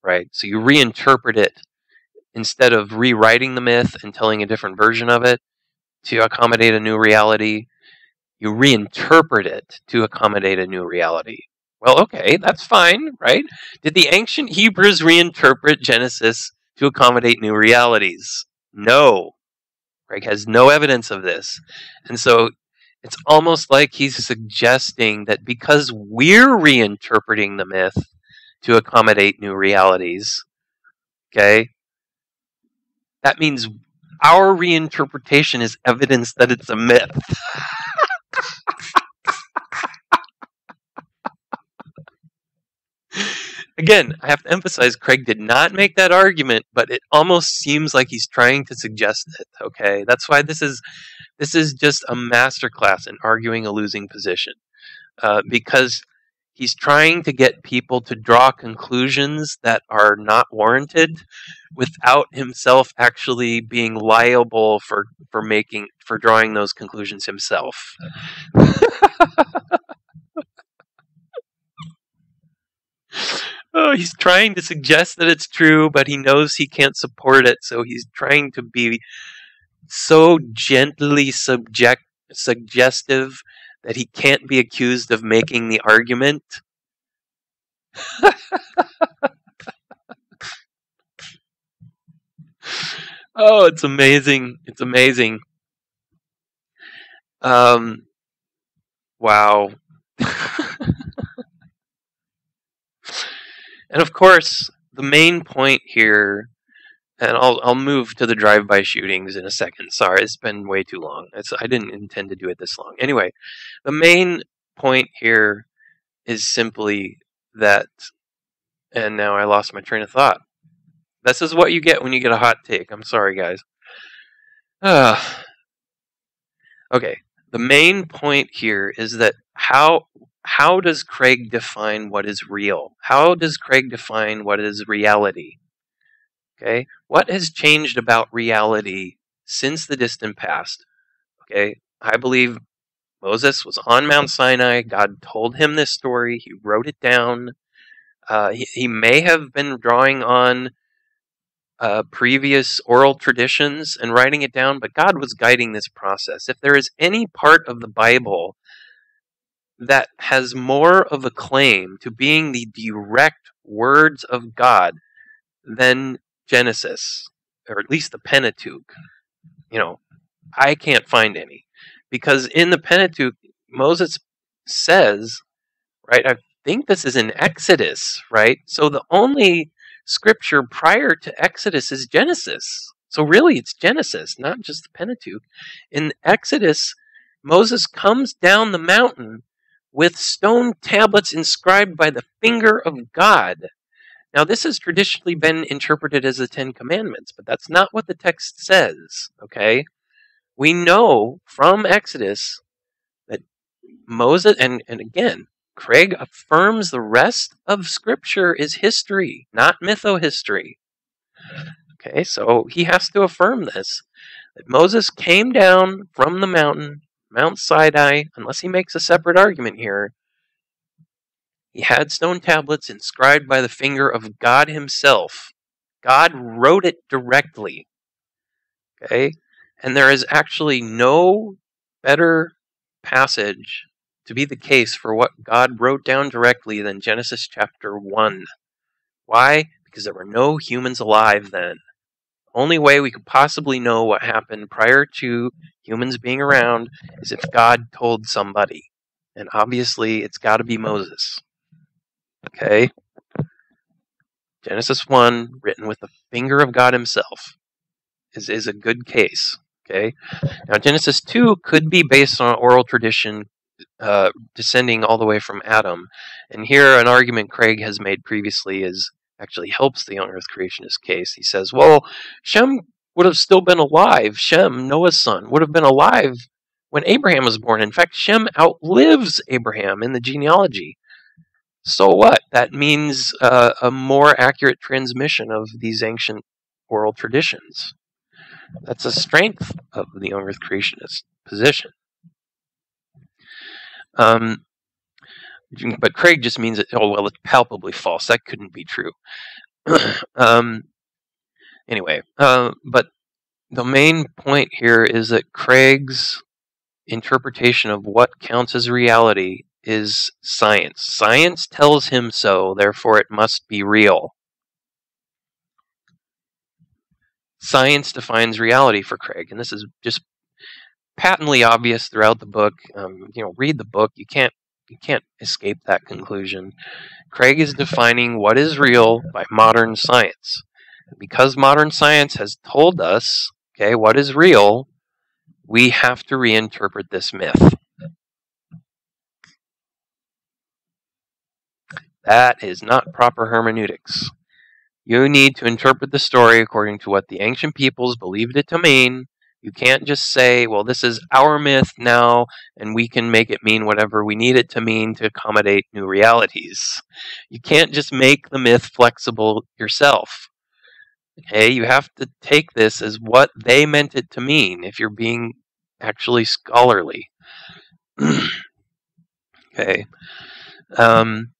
right? So you reinterpret it instead of rewriting the myth and telling a different version of it to accommodate a new reality, you reinterpret it to accommodate a new reality. Well, okay, that's fine, right? Did the ancient Hebrews reinterpret Genesis to accommodate new realities? No. Craig has no evidence of this. And so it's almost like he's suggesting that because we're reinterpreting the myth to accommodate new realities, okay, that means our reinterpretation is evidence that it's a myth. Again, I have to emphasize Craig did not make that argument, but it almost seems like he's trying to suggest it. Okay, that's why this is this is just a masterclass in arguing a losing position, uh, because he's trying to get people to draw conclusions that are not warranted, without himself actually being liable for for making for drawing those conclusions himself. oh, he's trying to suggest that it's true, but he knows he can't support it, so he's trying to be so gently subject suggestive that he can't be accused of making the argument. oh, it's amazing. It's amazing. Um wow. And of course, the main point here, and I'll I'll move to the drive-by shootings in a second. Sorry, it's been way too long. It's, I didn't intend to do it this long. Anyway, the main point here is simply that, and now I lost my train of thought. This is what you get when you get a hot take. I'm sorry, guys. Uh, okay, the main point here is that how how does Craig define what is real? How does Craig define what is reality? Okay, what has changed about reality since the distant past? Okay, I believe Moses was on Mount Sinai. God told him this story. He wrote it down. Uh, he, he, may have been drawing on uh, previous oral traditions and writing it down, but God was guiding this process. If there is any part of the Bible that has more of a claim to being the direct words of God than Genesis, or at least the Pentateuch. You know, I can't find any. Because in the Pentateuch, Moses says, right, I think this is in Exodus, right? So the only scripture prior to Exodus is Genesis. So really, it's Genesis, not just the Pentateuch. In Exodus, Moses comes down the mountain with stone tablets inscribed by the finger of God. Now, this has traditionally been interpreted as the Ten Commandments, but that's not what the text says, okay? We know from Exodus that Moses, and, and again, Craig affirms the rest of Scripture is history, not mytho-history. Okay, so he has to affirm this. That Moses came down from the mountain Mount Sinai, unless he makes a separate argument here, he had stone tablets inscribed by the finger of God Himself. God wrote it directly. Okay? And there is actually no better passage to be the case for what God wrote down directly than Genesis chapter 1. Why? Because there were no humans alive then only way we could possibly know what happened prior to humans being around is if God told somebody. And obviously, it's got to be Moses. Okay? Genesis 1, written with the finger of God Himself, is, is a good case. Okay? Now, Genesis 2 could be based on oral tradition uh, descending all the way from Adam. And here, an argument Craig has made previously is actually helps the young earth creationist case. He says, well, Shem would have still been alive. Shem, Noah's son, would have been alive when Abraham was born. In fact, Shem outlives Abraham in the genealogy. So what? That means uh, a more accurate transmission of these ancient oral traditions. That's a strength of the young earth creationist position. Um, but Craig just means that, oh, well, it's palpably false. That couldn't be true. um, anyway, uh, but the main point here is that Craig's interpretation of what counts as reality is science. Science tells him so, therefore it must be real. Science defines reality for Craig, and this is just patently obvious throughout the book. Um, you know, read the book; you can't you can't escape that conclusion. Craig is defining what is real by modern science. Because modern science has told us, okay, what is real, we have to reinterpret this myth. That is not proper hermeneutics. You need to interpret the story according to what the ancient peoples believed it to mean. You can't just say, well, this is our myth now, and we can make it mean whatever we need it to mean to accommodate new realities. You can't just make the myth flexible yourself. Okay, you have to take this as what they meant it to mean if you're being actually scholarly. okay. Um,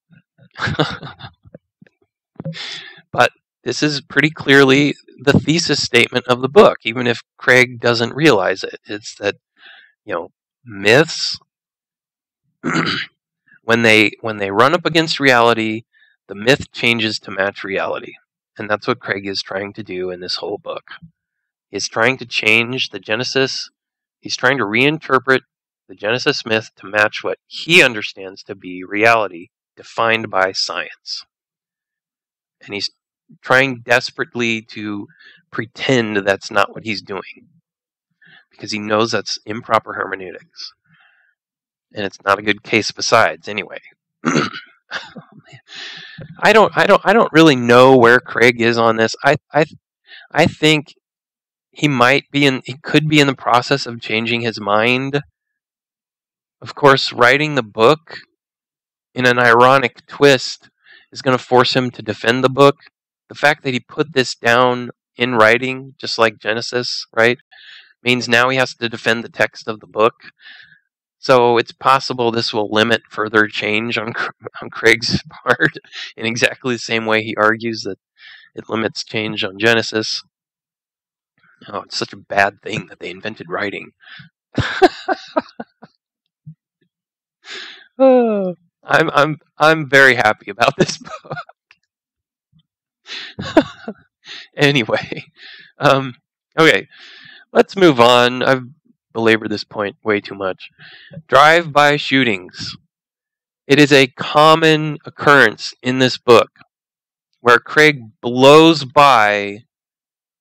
but this is pretty clearly the thesis statement of the book, even if Craig doesn't realize it. It's that, you know, myths when they when they run up against reality, the myth changes to match reality. And that's what Craig is trying to do in this whole book. He's trying to change the Genesis. He's trying to reinterpret the Genesis myth to match what he understands to be reality defined by science. And he's trying desperately to pretend that's not what he's doing because he knows that's improper hermeneutics. And it's not a good case besides anyway. I don't I don't I don't really know where Craig is on this. I I I think he might be in he could be in the process of changing his mind. Of course, writing the book in an ironic twist is going to force him to defend the book. The fact that he put this down in writing, just like Genesis, right, means now he has to defend the text of the book. So it's possible this will limit further change on, on Craig's part in exactly the same way he argues that it limits change on Genesis. Oh, it's such a bad thing that they invented writing. oh, I'm I'm I'm very happy about this book. anyway, um, okay, let's move on. I've belabor this point way too much. Drive by shootings. It is a common occurrence in this book where Craig blows by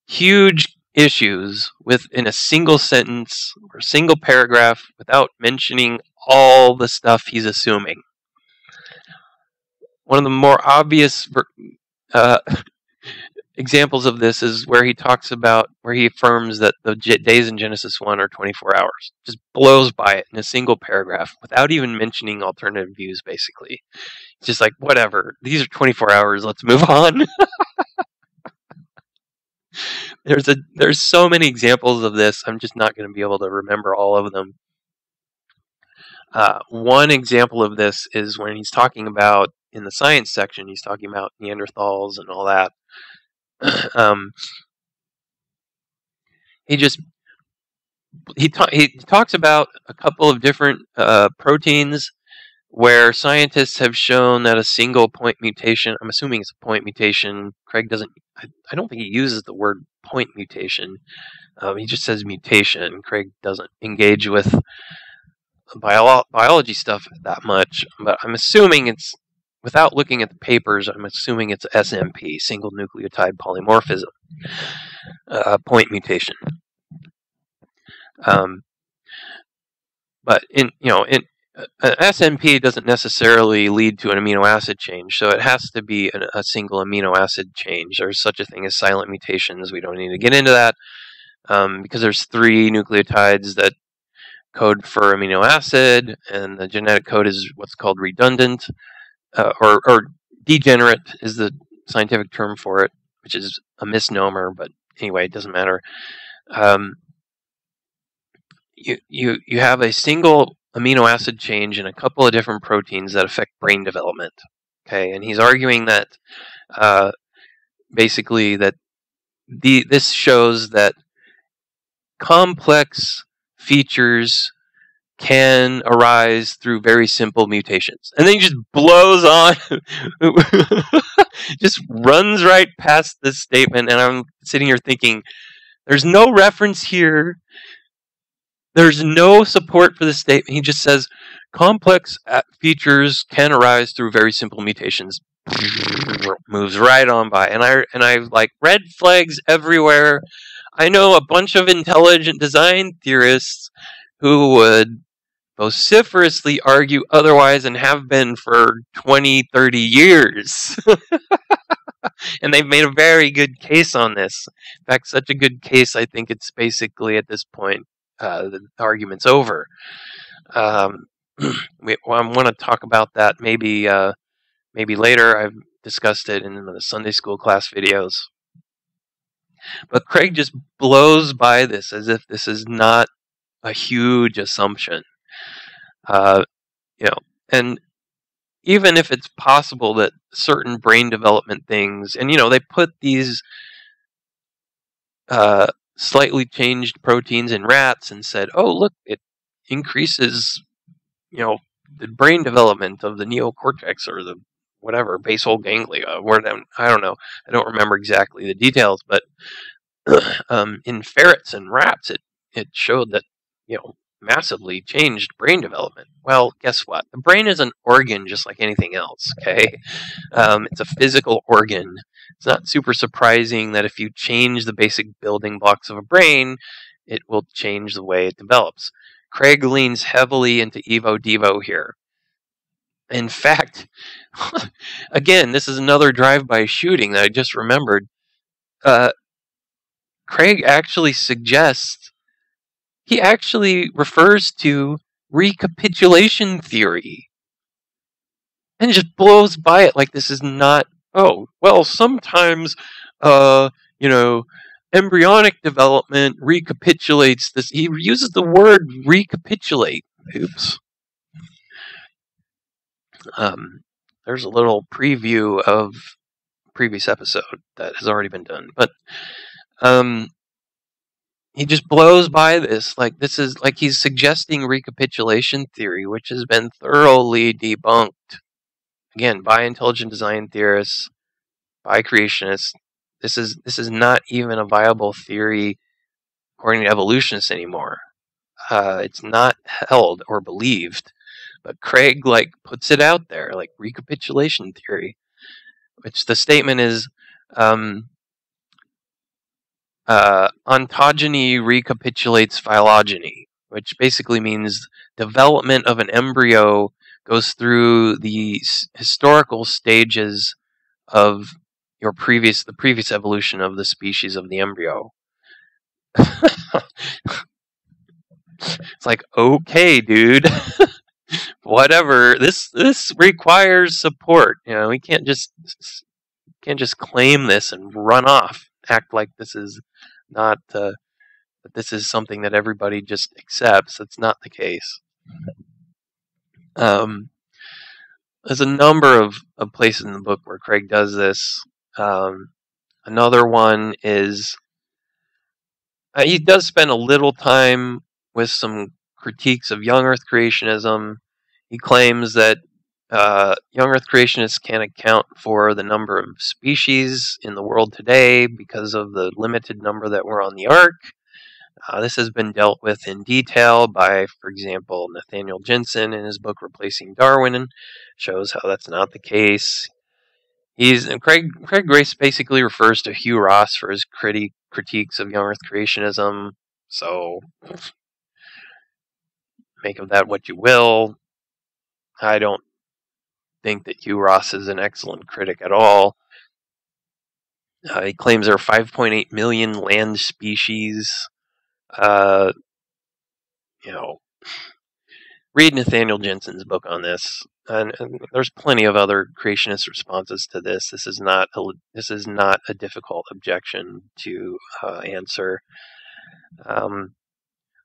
huge issues within a single sentence or single paragraph without mentioning all the stuff he's assuming. One of the more obvious uh, examples of this is where he talks about where he affirms that the days in Genesis 1 are 24 hours. Just blows by it in a single paragraph without even mentioning alternative views, basically. It's just like, whatever, these are 24 hours, let's move on. there's a there's so many examples of this. I'm just not going to be able to remember all of them. Uh, one example of this is when he's talking about in the science section, he's talking about Neanderthals and all that. um, he just he ta- he talks about a couple of different uh, proteins where scientists have shown that a single point mutation. I'm assuming it's a point mutation. Craig doesn't. I, I don't think he uses the word point mutation. Um, he just says mutation. Craig doesn't engage with bio- biology stuff that much, but I'm assuming it's without looking at the papers, I'm assuming it's SNP, single nucleotide polymorphism, uh, point mutation. Um, but in you know in uh, SNP doesn't necessarily lead to an amino acid change, so it has to be an, a single amino acid change. There's such a thing as silent mutations. We don't need to get into that um, because there's three nucleotides that code for amino acid, and the genetic code is what's called redundant uh, or, or degenerate is the scientific term for it, which is a misnomer, but anyway, it doesn't matter. Um, you, you, you have a single amino acid change in a couple of different proteins that affect brain development. Okay, and he's arguing that uh, basically that the this shows that complex features can arise through very simple mutations. And then he just blows on, just runs right past this statement. And I'm sitting here thinking, there's no reference here. There's no support for the statement. He just says complex uh, features can arise through very simple mutations. Moves right on by, and I and I like red flags everywhere. I know a bunch of intelligent design theorists who would vociferously argue otherwise and have been for 20, 30 years. and they've made a very good case on this. In fact, such a good case, I think it's basically at this point, uh, the argument's over. Um, we, well, I want to talk about that maybe, uh, maybe later. I've discussed it in the Sunday school class videos. But Craig just blows by this as if this is not a huge assumption. Uh, you know, and even if it's possible that certain brain development things, and you know, they put these uh, slightly changed proteins in rats and said, "Oh, look, it increases, you know, the brain development of the neocortex or the whatever basal ganglia." Where I don't know, I don't remember exactly the details, but um, in ferrets and rats, it it showed that you know massively changed brain development. Well, guess what? The brain is an organ just like anything else, okay? Um, it's a physical organ. It's not super surprising that if you change the basic building blocks of a brain, it will change the way it develops. Craig leans heavily into Evo Devo here. In fact, again, this is another drive-by shooting that I just remembered. Uh, Craig actually suggests he actually refers to recapitulation theory. And just blows by it like this is not oh well sometimes uh you know embryonic development recapitulates this he uses the word recapitulate. Oops. Um there's a little preview of previous episode that has already been done but um he just blows by this like this is like he's suggesting recapitulation theory which has been thoroughly debunked. Again by intelligent design theorists by creationists this is this is not even a viable theory according to evolutionists anymore. Uh, it's not held or believed but craig like puts it out there like recapitulation theory which the statement is um, uh, ontogeny recapitulates phylogeny, which basically means development of an embryo goes through the historical stages of your previous the previous evolution of the species of the embryo. it's like okay, dude. Whatever. This this requires support. You know, we can't just can't just claim this and run off act like this is not uh, that this is something that everybody just accepts. That's not the case. Um, there's a number of, of places in the book where Craig does this. Um, another one is uh, he does spend a little time with some critiques of young Earth creationism. He claims that uh, young Earth creationists can't account for the number of species in the world today because of the limited number that were on the Ark. Uh, this has been dealt with in detail by, for example, Nathaniel Jeanson in his book Replacing Darwin, and shows how that's not the case. He's Craig Craig Grace basically refers to Hugh Ross for his criti- critiques of young Earth creationism. So make of that what you will. I don't think that Hugh Ross is an excellent critic at all. Uh, he claims there are 5.8 million land species. Uh, you know, read Nathaniel Jeanson's book on this, and, and, there's plenty of other creationist responses to this. This is not a, this is not a difficult objection to uh, answer. Um,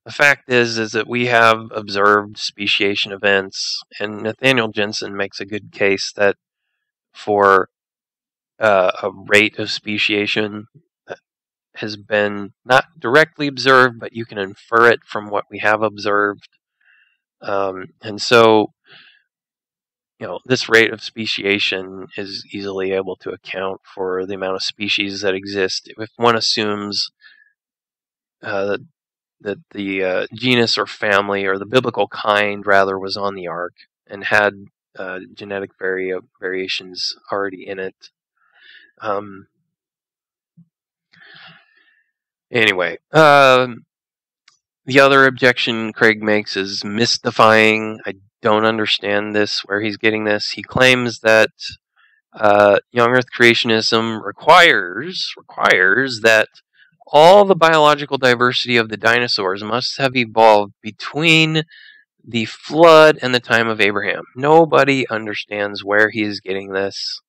the fact is is that we have observed speciation events, and Nathaniel Jeanson makes a good case that for uh, a rate of speciation that has been not directly observed, but you can infer it from what we have observed. Um, and so, you know, this rate of speciation is easily able to account for the amount of species that exist if one assumes uh, that the uh, genus or family or the biblical kind rather was on the ark and had uh, genetic vari- variations already in it. Um, anyway, um, the other objection Craig makes is mystifying. I don't understand this, where he's getting this. He claims that uh, young Earth creationism requires requires that all the biological diversity of the dinosaurs must have evolved between the flood and the time of Abraham. Nobody understands where he is getting this.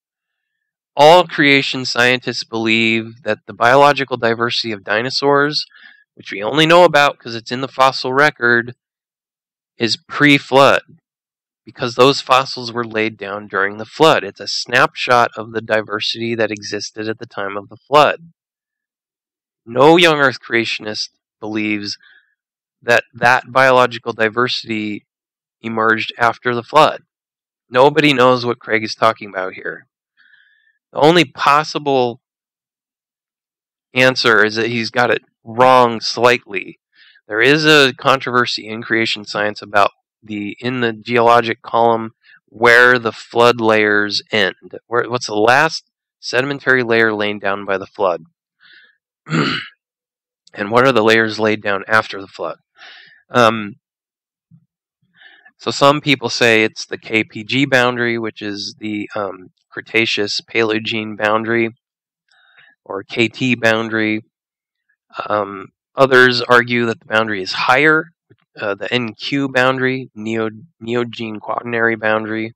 All creation scientists believe that the biological diversity of dinosaurs, which we only know about because it's in the fossil record, is pre flood because those fossils were laid down during the flood. It's a snapshot of the diversity that existed at the time of the flood. No young Earth creationist believes that that biological diversity emerged after the flood. Nobody knows what Craig is talking about here. The only possible answer is that he's got it wrong slightly. There is a controversy in creation science about the in the geologic column where the flood layers end. Where what's the last sedimentary layer laid down by the flood? and what are the layers laid down after the flood? Um, so some people say it's the KPG boundary, which is the um, Cretaceous Paleogene boundary, or KT boundary. Um, others argue that the boundary is higher, uh, the NQ boundary, Neo, Neogene Quaternary boundary.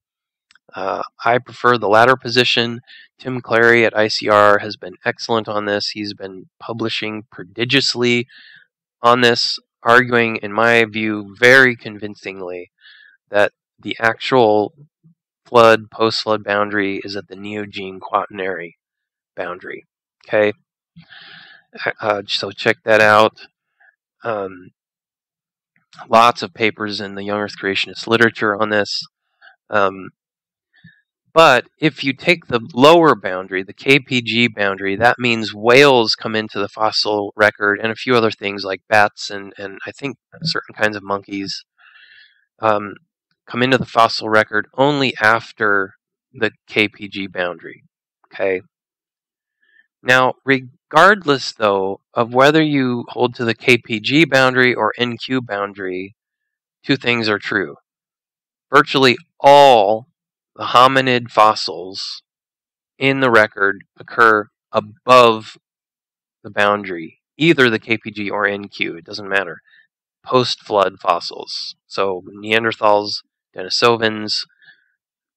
Uh, I prefer the latter position. Tim Clarey at ICR has been excellent on this. He's been publishing prodigiously on this, arguing, in my view, very convincingly that the actual flood, post flood boundary is at the Neogene Quaternary boundary. Okay? Uh, so check that out. Um, lots of papers in the young Earth creationist literature on this. Um, but if you take the lower boundary, the KPG boundary, that means whales come into the fossil record and a few other things like bats and, and I think certain kinds of monkeys um, come into the fossil record only after the KPG boundary. Okay. Now, regardless though of whether you hold to the KPG boundary or NQ boundary, two things are true. Virtually all the hominid fossils in the record occur above the boundary, either the KPG or NQ, it doesn't matter. Post flood fossils. So Neanderthals, Denisovans,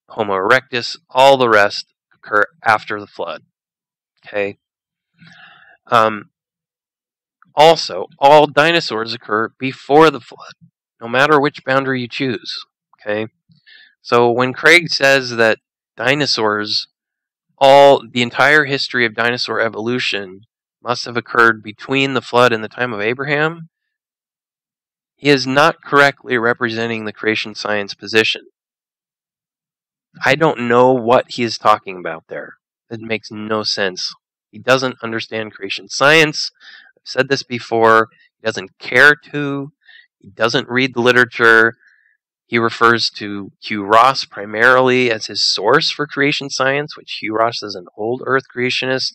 Homo erectus, all the rest occur after the flood. Okay. Um, also, all dinosaurs occur before the flood, no matter which boundary you choose. Okay. So when Craig says that dinosaurs, all the entire history of dinosaur evolution must have occurred between the flood and the time of Abraham, he is not correctly representing the creation science position. I don't know what he is talking about there. It makes no sense. He doesn't understand creation science. I've said this before. He doesn't care to. He doesn't read the literature. He refers to Hugh Ross primarily as his source for creation science, which Hugh Ross is an old Earth creationist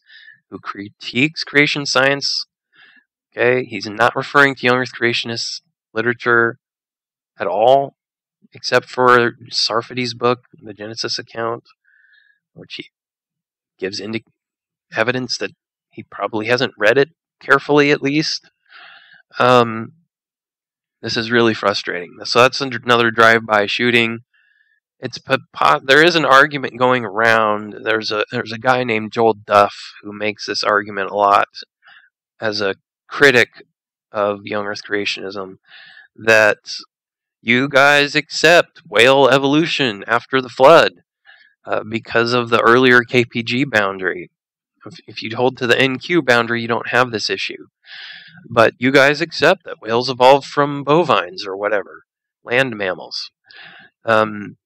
who critiques creation science. Okay, he's not referring to young Earth creationist literature at all, except for Sarfati's book, the Genesis account, which he gives indi- evidence that he probably hasn't read it carefully, at least. Um, this is really frustrating. So that's another drive-by shooting. It's there is an argument going around. There's a there's a guy named Joel Duff who makes this argument a lot as a critic of young Earth creationism that you guys accept whale evolution after the flood uh, because of the earlier KPG boundary. If, you hold to the NQ boundary, you don't have this issue. But you guys accept that whales evolved from bovines or whatever, land mammals. Um,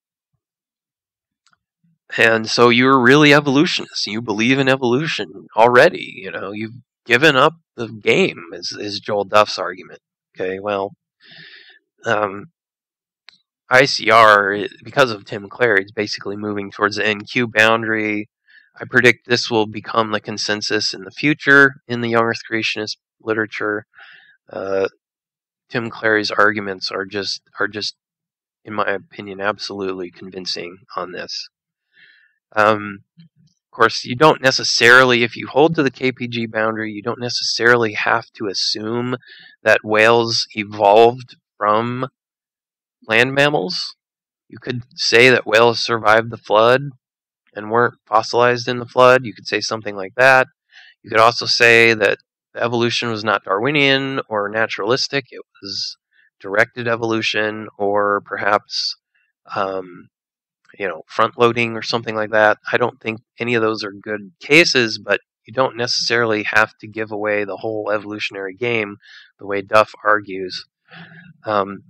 and so you're really evolutionists. You believe in evolution already. You know, you've given up the game, is, is Joel Duff's argument. Okay, well, um, ICR, because of Tim Clarey is basically moving towards the NQ boundary. I predict this will become the consensus in the future in the young Earth creationist literature. Uh, Tim Clarey's arguments are just are just, in my opinion, absolutely convincing on this. Um, of course, you don't necessarily, if you hold to the KPG boundary, you don't necessarily have to assume that whales evolved from land mammals. You could say that whales survived the flood and weren't fossilized in the flood. You could say something like that. You could also say that evolution was not Darwinian or naturalistic, it was directed evolution or perhaps um, you know, front loading or something like that. I don't think any of those are good cases, but you don't necessarily have to give away the whole evolutionary game the way Duff argues. Um,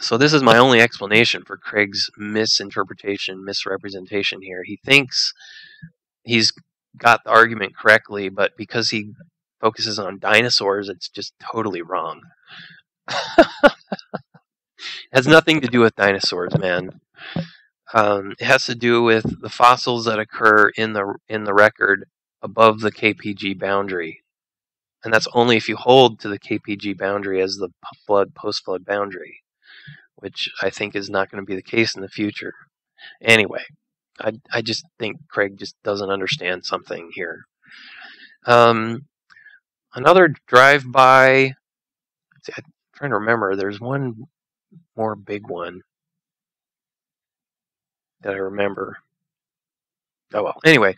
so this is my only explanation for Craig's misinterpretation, misrepresentation here. He thinks he's got the argument correctly, but because he focuses on dinosaurs, it's just totally wrong. has nothing to do with dinosaurs, man. Um, it has to do with the fossils that occur in the in the record above the KPG boundary, and that's only if you hold to the KPG boundary as the flood post flood boundary, which I think is not going to be the case in the future. Anyway, I I just think Craig just doesn't understand something here. Um, another drive by. I'm trying to remember. There's one more big one that I remember. Oh well. Anyway,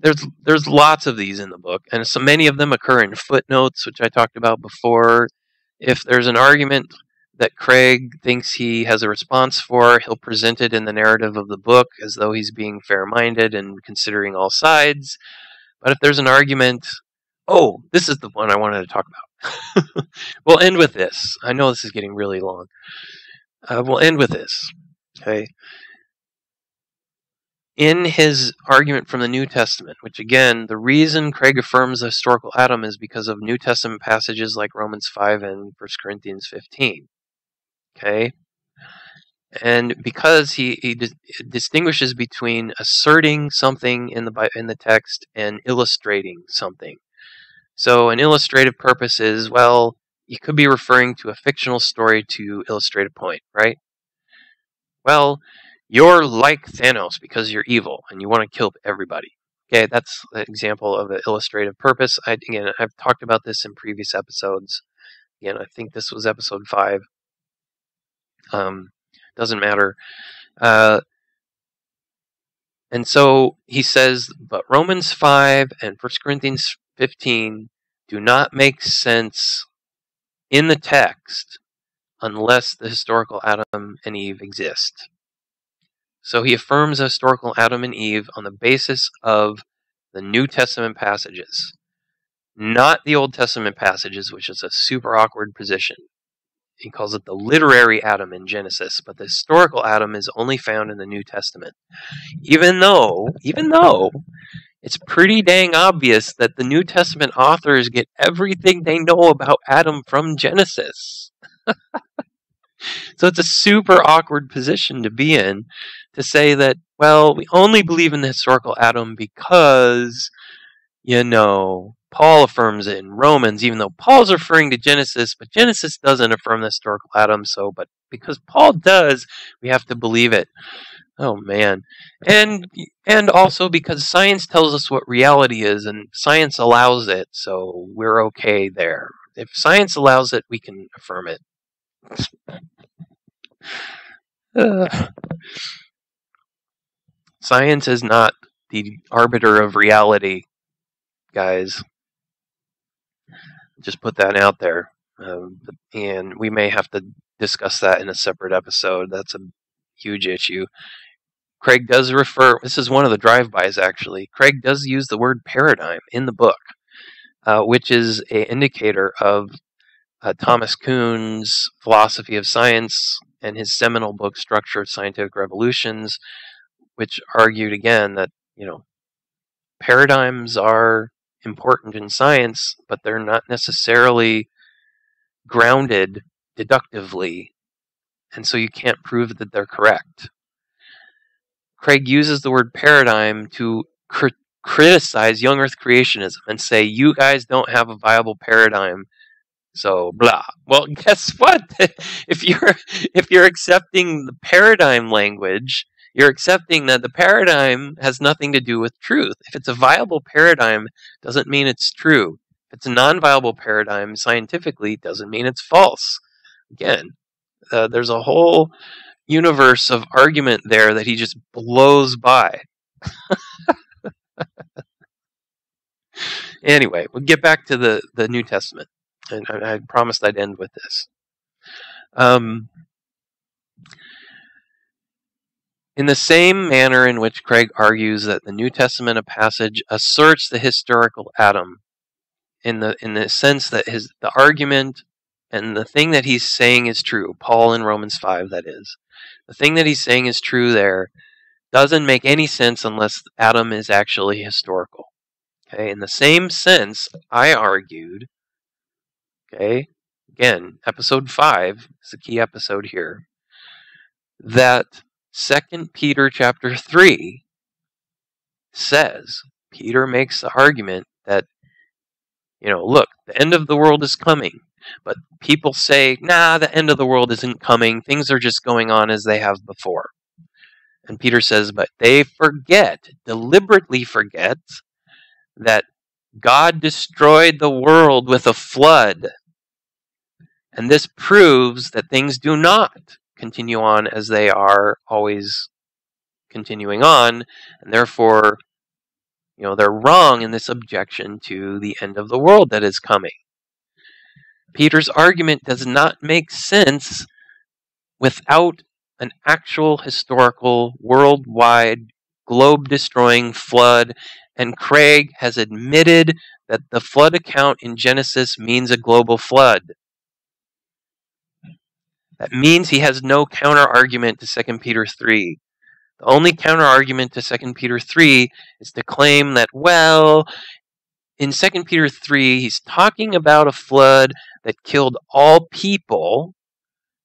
there's there's lots of these in the book, and so many of them occur in footnotes, which I talked about before. If there's an argument that Craig thinks he has a response for, he'll present it in the narrative of the book as though he's being fair-minded and considering all sides. But if there's an argument, oh, this is the one I wanted to talk about. we'll end with this. I know this is getting really long. Uh, we'll end with this. Okay in his argument from the New Testament, which again, the reason Craig affirms the historical Adam is because of New Testament passages like Romans 5 and 1 Corinthians 15. Okay? And because he, he di- distinguishes between asserting something in the in the text and illustrating something. So an illustrative purpose is, well, you could be referring to a fictional story to illustrate a point, right? Well, you're like Thanos because you're evil and you want to kill everybody. Okay, that's an example of an illustrative purpose. I, again, I've talked about this in previous episodes. Again, I think this was episode five. Um, doesn't matter. Uh, and so he says, but Romans 5 and 1 Corinthians 15 do not make sense in the text unless the historical Adam and Eve exist. So he affirms historical Adam and Eve on the basis of the New Testament passages, not the Old Testament passages, which is a super awkward position. He calls it the literary Adam in Genesis, but the historical Adam is only found in the New Testament. Even though, even though it's pretty dang obvious that the New Testament authors get everything they know about Adam from Genesis. so it's a super awkward position to be in to say that, well, we only believe in the historical Adam because, you know, Paul affirms it in Romans, even though Paul's referring to Genesis, but Genesis doesn't affirm the historical Adam, so, but because Paul does, we have to believe it. Oh man. And and also because science tells us what reality is and science allows it, so we're okay there. If science allows it, we can affirm it. Science is not the arbiter of reality, guys. Just put that out there. Um, and we may have to discuss that in a separate episode. That's a huge issue. Craig does refer, this is one of the drive-bys actually. Craig does use the word paradigm in the book, uh, which is an indicator of uh, Thomas Kuhn's philosophy of science and his seminal book, Structure of Scientific Revolutions, which argued again that, you know, paradigms are important in science, but they're not necessarily grounded deductively, and so you can't prove that they're correct. Craig uses the word paradigm to cr- criticize young earth creationism and say, you guys don't have a viable paradigm. So blah. Well, guess what? if you're if you're accepting the paradigm language, you're accepting that the paradigm has nothing to do with truth. If it's a viable paradigm, doesn't mean it's true. If it's a non-viable paradigm scientifically, doesn't mean it's false. Again, uh, there's a whole universe of argument there that he just blows by. anyway, we'll get back to the, the New Testament. And I, I promised I'd end with this. Um, in the same manner in which Craig argues that the New Testament passage asserts the historical Adam, in the in the sense that his the argument and the thing that he's saying is true, Paul in Romans five, that is, the thing that he's saying is true there doesn't make any sense unless Adam is actually historical. Okay, in the same sense, I argued, okay, again, episode 5 is the key episode here, that 2 Peter chapter 3 says, Peter makes the argument that, you know, look, the end of the world is coming. But people say, nah, the end of the world isn't coming. Things are just going on as they have before. And Peter says, but they forget, deliberately forget, that God destroyed the world with a flood. And this proves that things do not continue on as they are always continuing on, and therefore, you know, they're wrong in this objection to the end of the world that is coming. Peter's argument does not make sense without an actual historical, worldwide, globe destroying flood, and Craig has admitted that the flood account in Genesis means a global flood. That means he has no counter argument to 2 Peter 3. The only counter argument to 2 Peter 3 is to claim that, well, in 2 Peter 3, he's talking about a flood that killed all people,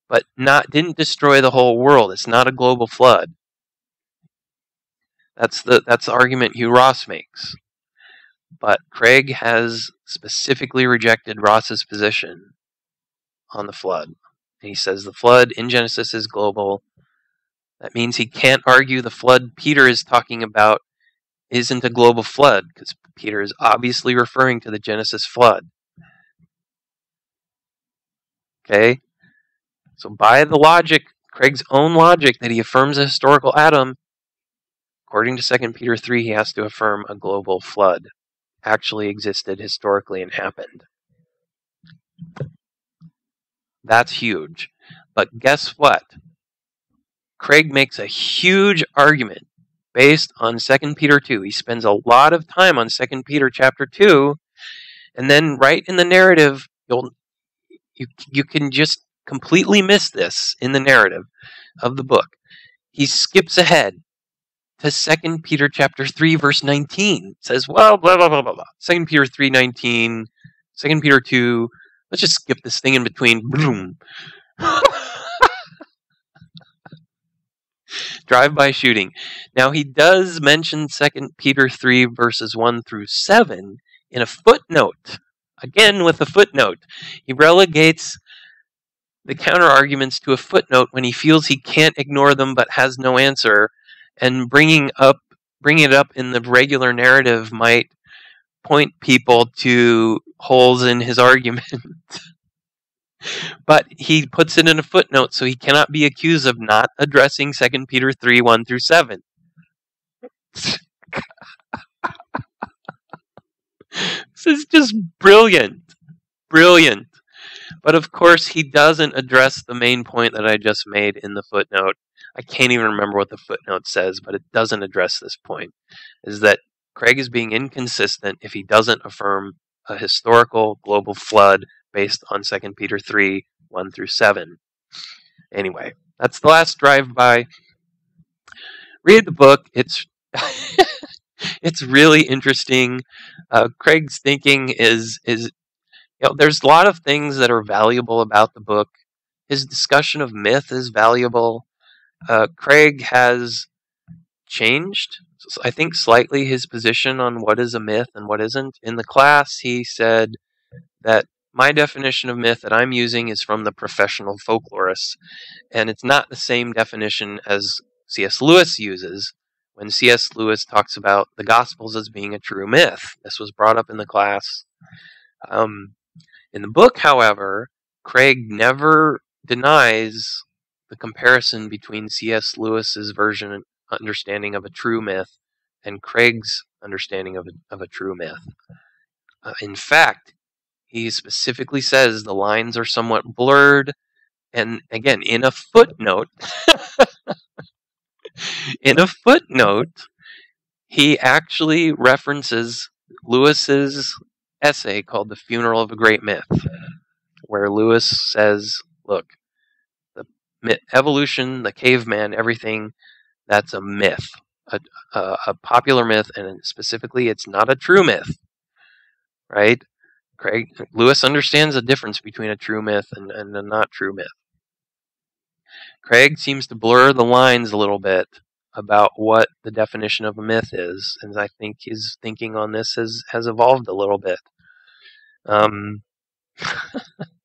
but not didn't destroy the whole world. It's not a global flood. That's the that's the argument Hugh Ross makes. But Craig has specifically rejected Ross's position on the flood. He says the flood in Genesis is global. That means he can't argue the flood Peter is talking about isn't a global flood because Peter is obviously referring to the Genesis flood. Okay? So, by the logic, Craig's own logic that he affirms a historical Adam, according to 2 Peter 3, he has to affirm a global flood actually existed historically and happened. That's huge. But guess what? Craig makes a huge argument based on 2 Peter 2. He spends a lot of time on 2 Peter chapter 2, and then right in the narrative, you'll you you can just completely miss this in the narrative of the book. He skips ahead to 2 Peter chapter 3 verse 19. It says, well, blah blah blah blah blah. 2 Peter 3 19, 2 Peter 2, let's just skip this thing in between. Boom. drive-by shooting. Now he does mention 2 Peter 3 verses 1 through 7 in a footnote. Again with a footnote. He relegates the counter arguments to a footnote when he feels he can't ignore them but has no answer and bringing up bringing it up in the regular narrative might point people to holes in his argument. but he puts it in a footnote so he cannot be accused of not addressing 2 Peter 3 1 through 7. this is just brilliant. brilliant. But of course, he doesn't address the main point that I just made in the footnote. I can't even remember what the footnote says, but it doesn't address this point. Is that Craig is being inconsistent if he doesn't affirm a historical global flood based on 2 Peter 3 1 through 7. Anyway, that's the last drive by. Read the book. It's it's really interesting. Uh, Craig's thinking is is you know there's a lot of things that are valuable about the book. His discussion of myth is valuable. Uh, Craig has changed, I think, slightly his position on what is a myth and what isn't. In the class, he said that my definition of myth that I'm using is from the professional folklorists, and it's not the same definition as C.S. Lewis uses when C.S. Lewis talks about the Gospels as being a true myth. This was brought up in the class. Um, in the book, however, Craig never denies the comparison between C.S. Lewis's version understanding of a true myth and Craig's understanding of a, of a true myth. Uh, in fact, he specifically says the lines are somewhat blurred. And again, in a footnote, in a footnote, he actually references Lewis's essay called The Funeral of a Great Myth, where Lewis says, look, the evolution, the caveman, everything, that's a myth, a, a, a popular myth, and specifically, it's not a true myth, right? Craig Lewis understands the difference between a true myth and, and a not true myth. Craig seems to blur the lines a little bit about what the definition of a myth is, and I think his thinking on this has has evolved a little bit. Um,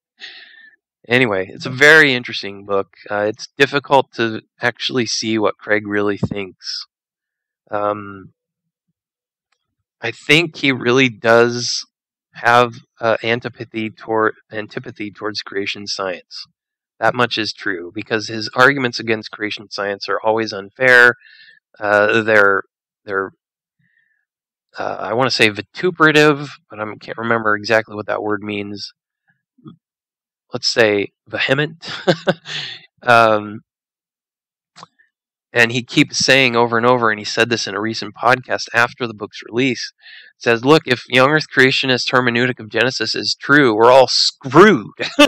anyway, it's a very interesting book. Uh, it's difficult to actually see what Craig really thinks. Um, I think he really does have uh, antipathy toward antipathy towards creation science. That much is true because his arguments against creation science are always unfair. Uh, they're they're uh, I want to say vituperative, but I can't remember exactly what that word means. Let's say vehement. um, and he keeps saying over and over, and he said this in a recent podcast after the book's release, says, look, if young earth creationist hermeneutic of Genesis is true, we're all screwed.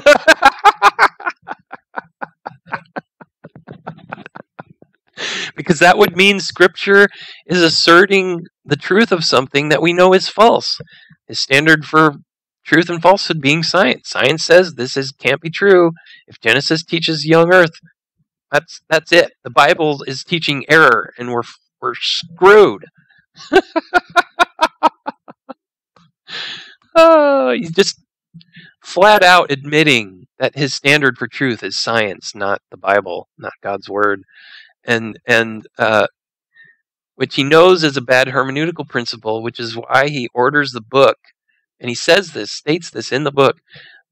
because that would mean scripture is asserting the truth of something that we know is false. His standard for truth and falsehood being science. Science says this is can't be true. If Genesis teaches young earth, that's that's it. The Bible is teaching error, and we're we're screwed. oh, he's just flat out admitting that his standard for truth is science, not the Bible, not God's word, and and uh, which he knows is a bad hermeneutical principle, which is why he orders the book, and he says this, states this in the book.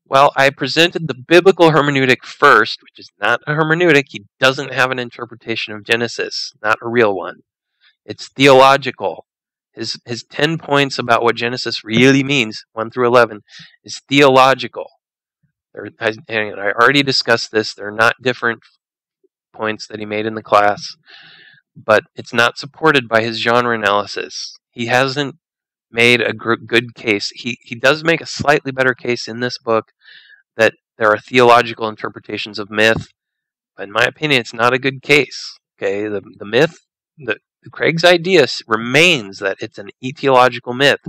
Well, I presented the biblical hermeneutic first, which is not a hermeneutic. He doesn't have an interpretation of Genesis, not a real one. It's theological. His, his 10 points about what Genesis really means, 1 through 11, is theological. I, I already discussed this. They're not different points that he made in the class, but it's not supported by his genre analysis. He hasn't made a good case. He, he does make a slightly better case in this book that there are theological interpretations of myth. But in my opinion, it's not a good case. Okay, the, the myth, the, Craig's idea remains that it's an etiological myth,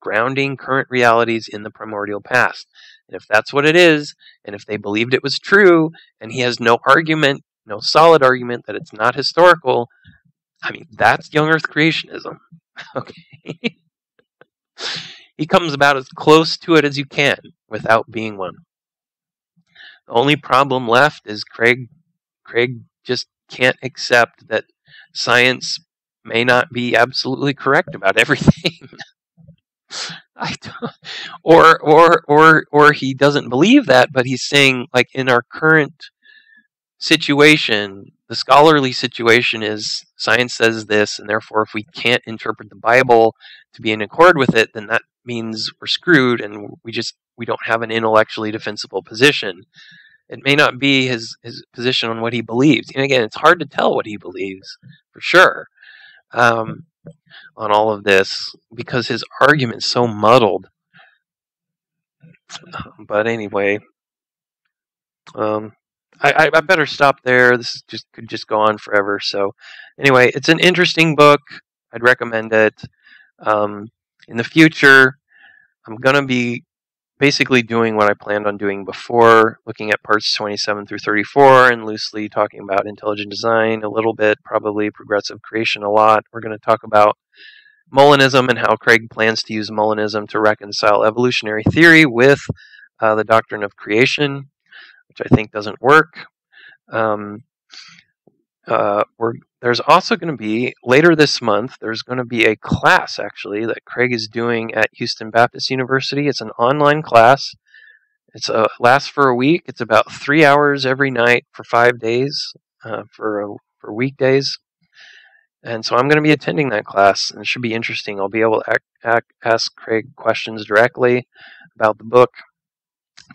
grounding current realities in the primordial past. And if that's what it is, and if they believed it was true, and he has no argument, no solid argument that it's not historical, I mean, that's young earth creationism. Okay. He comes about as close to it as you can without being one. The only problem left is Craig Craig just can't accept that science may not be absolutely correct about everything. I don't, or or or or he doesn't believe that, but he's saying like in our current situation, the scholarly situation is science says this, and therefore, if we can't interpret the Bible to be in accord with it, then that means we're screwed, and we just we don't have an intellectually defensible position. It may not be his, his position on what he believes. And again, it's hard to tell what he believes for sure um, on all of this because his argument's so muddled. But anyway, um, I, I, better stop there. This just could just go on forever. So, anyway, it's an interesting book. I'd recommend it. Um, in the future, I'm gonna be basically doing what I planned on doing before, looking at parts 27 through 34 and loosely talking about intelligent design a little bit, probably progressive creation a lot. We're going to talk about Molinism and how Craig plans to use Molinism to reconcile evolutionary theory with uh, the doctrine of creation, which I think doesn't work. Um, uh, there's also going to be later this month. There's going to be a class actually that Craig is doing at Houston Baptist University. It's an online class. It's a lasts for a week. It's about three hours every night for five days uh, for for weekdays. And so I'm going to be attending that class, and it should be interesting. I'll be able to ask Craig questions directly about the book.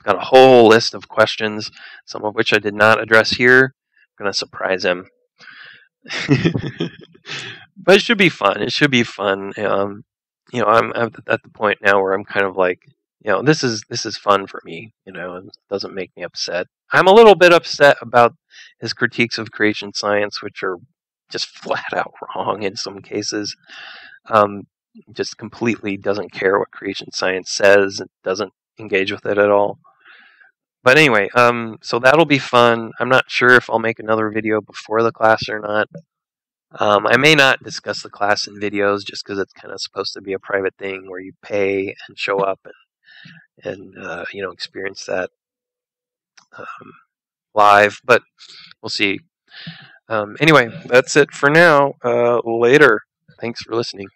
Got a whole list of questions, some of which I did not address here. I'm going to surprise him. but it should be fun. It should be fun. Um, you know, I'm at the point now where I'm kind of like, you know, this is this is fun for me. You know, it doesn't make me upset. I'm a little bit upset about his critiques of creation science, which are just flat out wrong in some cases. Um, just completely doesn't care what creation science says. It doesn't engage with it at all. But anyway, um, so that'll be fun. I'm not sure if I'll make another video before the class or not. Um, I may not discuss the class in videos just because it's kind of supposed to be a private thing where you pay and show up and, and uh, you know experience that um, live. But we'll see. Um, anyway, that's it for now. Uh, later. Thanks for listening.